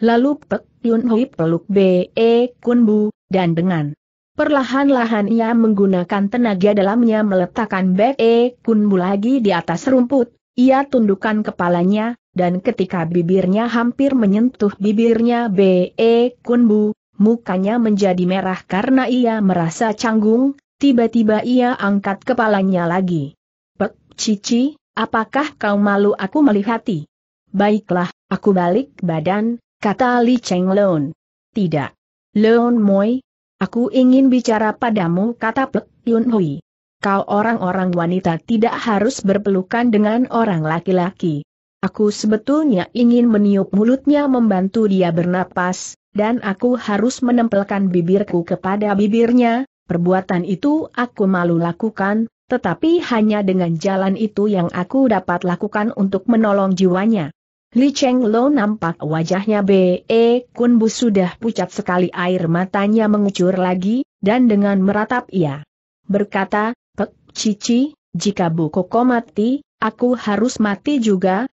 Lalu Pek Yun Hui peluk B. E. Kun Bu, dan dengan Perlahan-lahan ia menggunakan tenaga dalamnya meletakkan Bek E Kunbu lagi di atas rumput, ia tundukkan kepalanya, dan ketika bibirnya hampir menyentuh bibirnya B. E Kunbu, mukanya menjadi merah karena ia merasa canggung, tiba-tiba ia angkat kepalanya lagi. Pek Cici, apakah kau malu aku melihati? Baiklah, aku balik badan, kata Li Cheng Lon. Tidak. Leon Moi, Aku ingin bicara padamu kata Plek Yun Hui. Kau orang-orang wanita tidak harus berpelukan dengan orang laki-laki. Aku sebetulnya ingin meniup mulutnya membantu dia bernapas, dan aku harus menempelkan bibirku kepada bibirnya, perbuatan itu aku malu lakukan, tetapi hanya dengan jalan itu yang aku dapat lakukan untuk menolong jiwanya. Li Cheng Lo nampak wajahnya B.E. Kunbu sudah pucat sekali air matanya mengucur lagi, dan dengan meratap ia berkata, Pek Cici, jika Bu Koko mati, aku harus mati juga,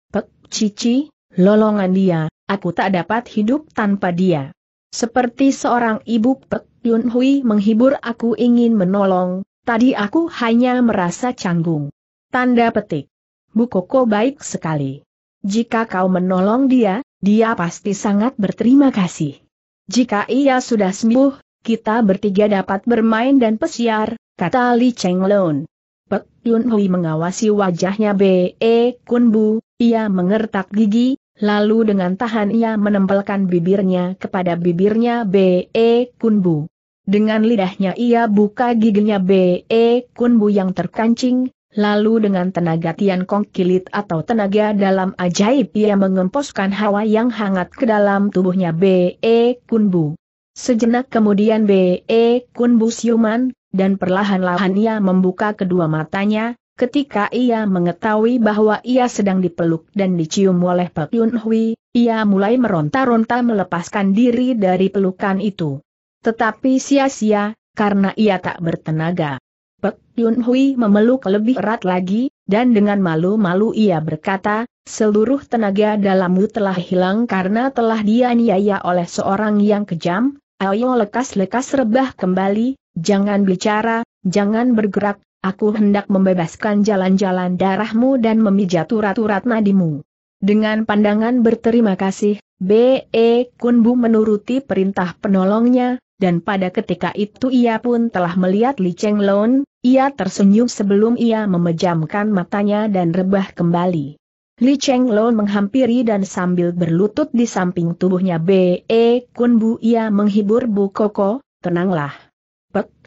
Cici, lolongan dia, aku tak dapat hidup tanpa dia. Seperti seorang ibu Pek Yun Hui menghibur aku ingin menolong, tadi aku hanya merasa canggung. Tanda petik. Bu Koko baik sekali. Jika kau menolong dia, dia pasti sangat berterima kasih. Jika ia sudah sembuh, kita bertiga dapat bermain dan pesiar, kata Li Cheng Lon. Pek Yun Hui mengawasi wajahnya B.E. Kunbu, ia mengertak gigi, lalu dengan tahan ia menempelkan bibirnya kepada bibirnya B.E. Kunbu. Dengan lidahnya ia buka giginya B.E. Kunbu yang terkancing, Lalu dengan tenaga Tian Kong Kilit atau tenaga dalam ajaib ia mengemposkan hawa yang hangat ke dalam tubuhnya B.E. Kunbu. Sejenak kemudian B.E. Kunbu siuman, dan perlahan-lahan ia membuka kedua matanya, ketika ia mengetahui bahwa ia sedang dipeluk dan dicium oleh Pak Yun Hui, ia mulai meronta-ronta melepaskan diri dari pelukan itu. Tetapi sia-sia, karena ia tak bertenaga. Pek Yun Hui memeluk lebih erat lagi, dan dengan malu-malu ia berkata, seluruh tenaga dalammu telah hilang karena telah dianiaya oleh seorang yang kejam, ayo lekas-lekas rebah kembali, jangan bicara, jangan bergerak, aku hendak membebaskan jalan-jalan darahmu dan memijat urat-urat nadimu. Dengan pandangan berterima kasih, B.E. Kunbu menuruti perintah penolongnya, dan pada ketika itu ia pun telah melihat Li Cheng Lon, ia tersenyum sebelum ia memejamkan matanya dan rebah kembali. Li Cheng Lon menghampiri dan sambil berlutut di samping tubuhnya B.E. Kun Bu ia menghibur Bu Koko, tenanglah.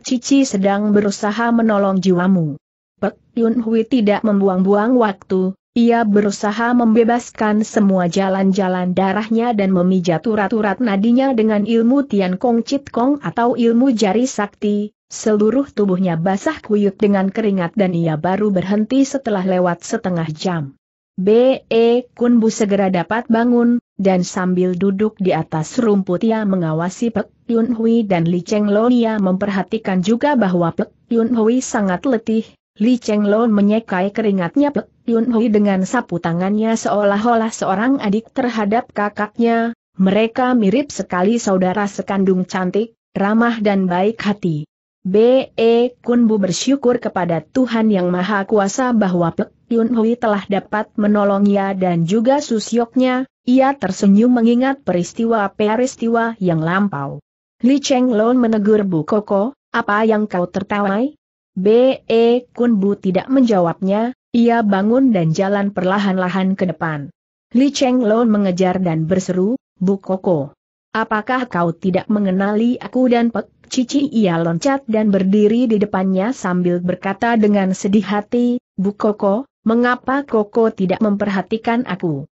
Cici sedang berusaha menolong jiwamu. Pek Yun Hui tidak membuang-buang waktu, ia berusaha membebaskan semua jalan-jalan darahnya dan memijat urat-urat nadinya dengan ilmu Tian Kong Chit Kong atau ilmu jari sakti, seluruh tubuhnya basah kuyuk dengan keringat dan ia baru berhenti setelah lewat setengah jam. B.E. Kunbu segera dapat bangun, dan sambil duduk di atas rumput ia mengawasi Pek Yun Hui dan Li Cheng Lo ia memperhatikan juga bahwa Pek Yun Hui sangat letih, Li Cheng Lon menyekai keringatnya Pek Yun Hui dengan sapu tangannya seolah-olah seorang adik terhadap kakaknya, mereka mirip sekali saudara sekandung cantik, ramah dan baik hati. B.E. Kunbu bersyukur kepada Tuhan Yang Maha Kuasa bahwa Pek Yun Hui telah dapat menolongnya dan juga susyoknya, ia tersenyum mengingat peristiwa-peristiwa yang lampau. Li Cheng Lon menegur Bu Koko, apa yang kau tertawai? B.E. Kunbu tidak menjawabnya, ia bangun dan jalan perlahan-lahan ke depan. Li Cheng Lon mengejar dan berseru, Bu Koko. Apakah kau tidak mengenali aku dan Pek Cici? Ia loncat dan berdiri di depannya sambil berkata dengan sedih hati, Bu Koko, mengapa Koko tidak memperhatikan aku?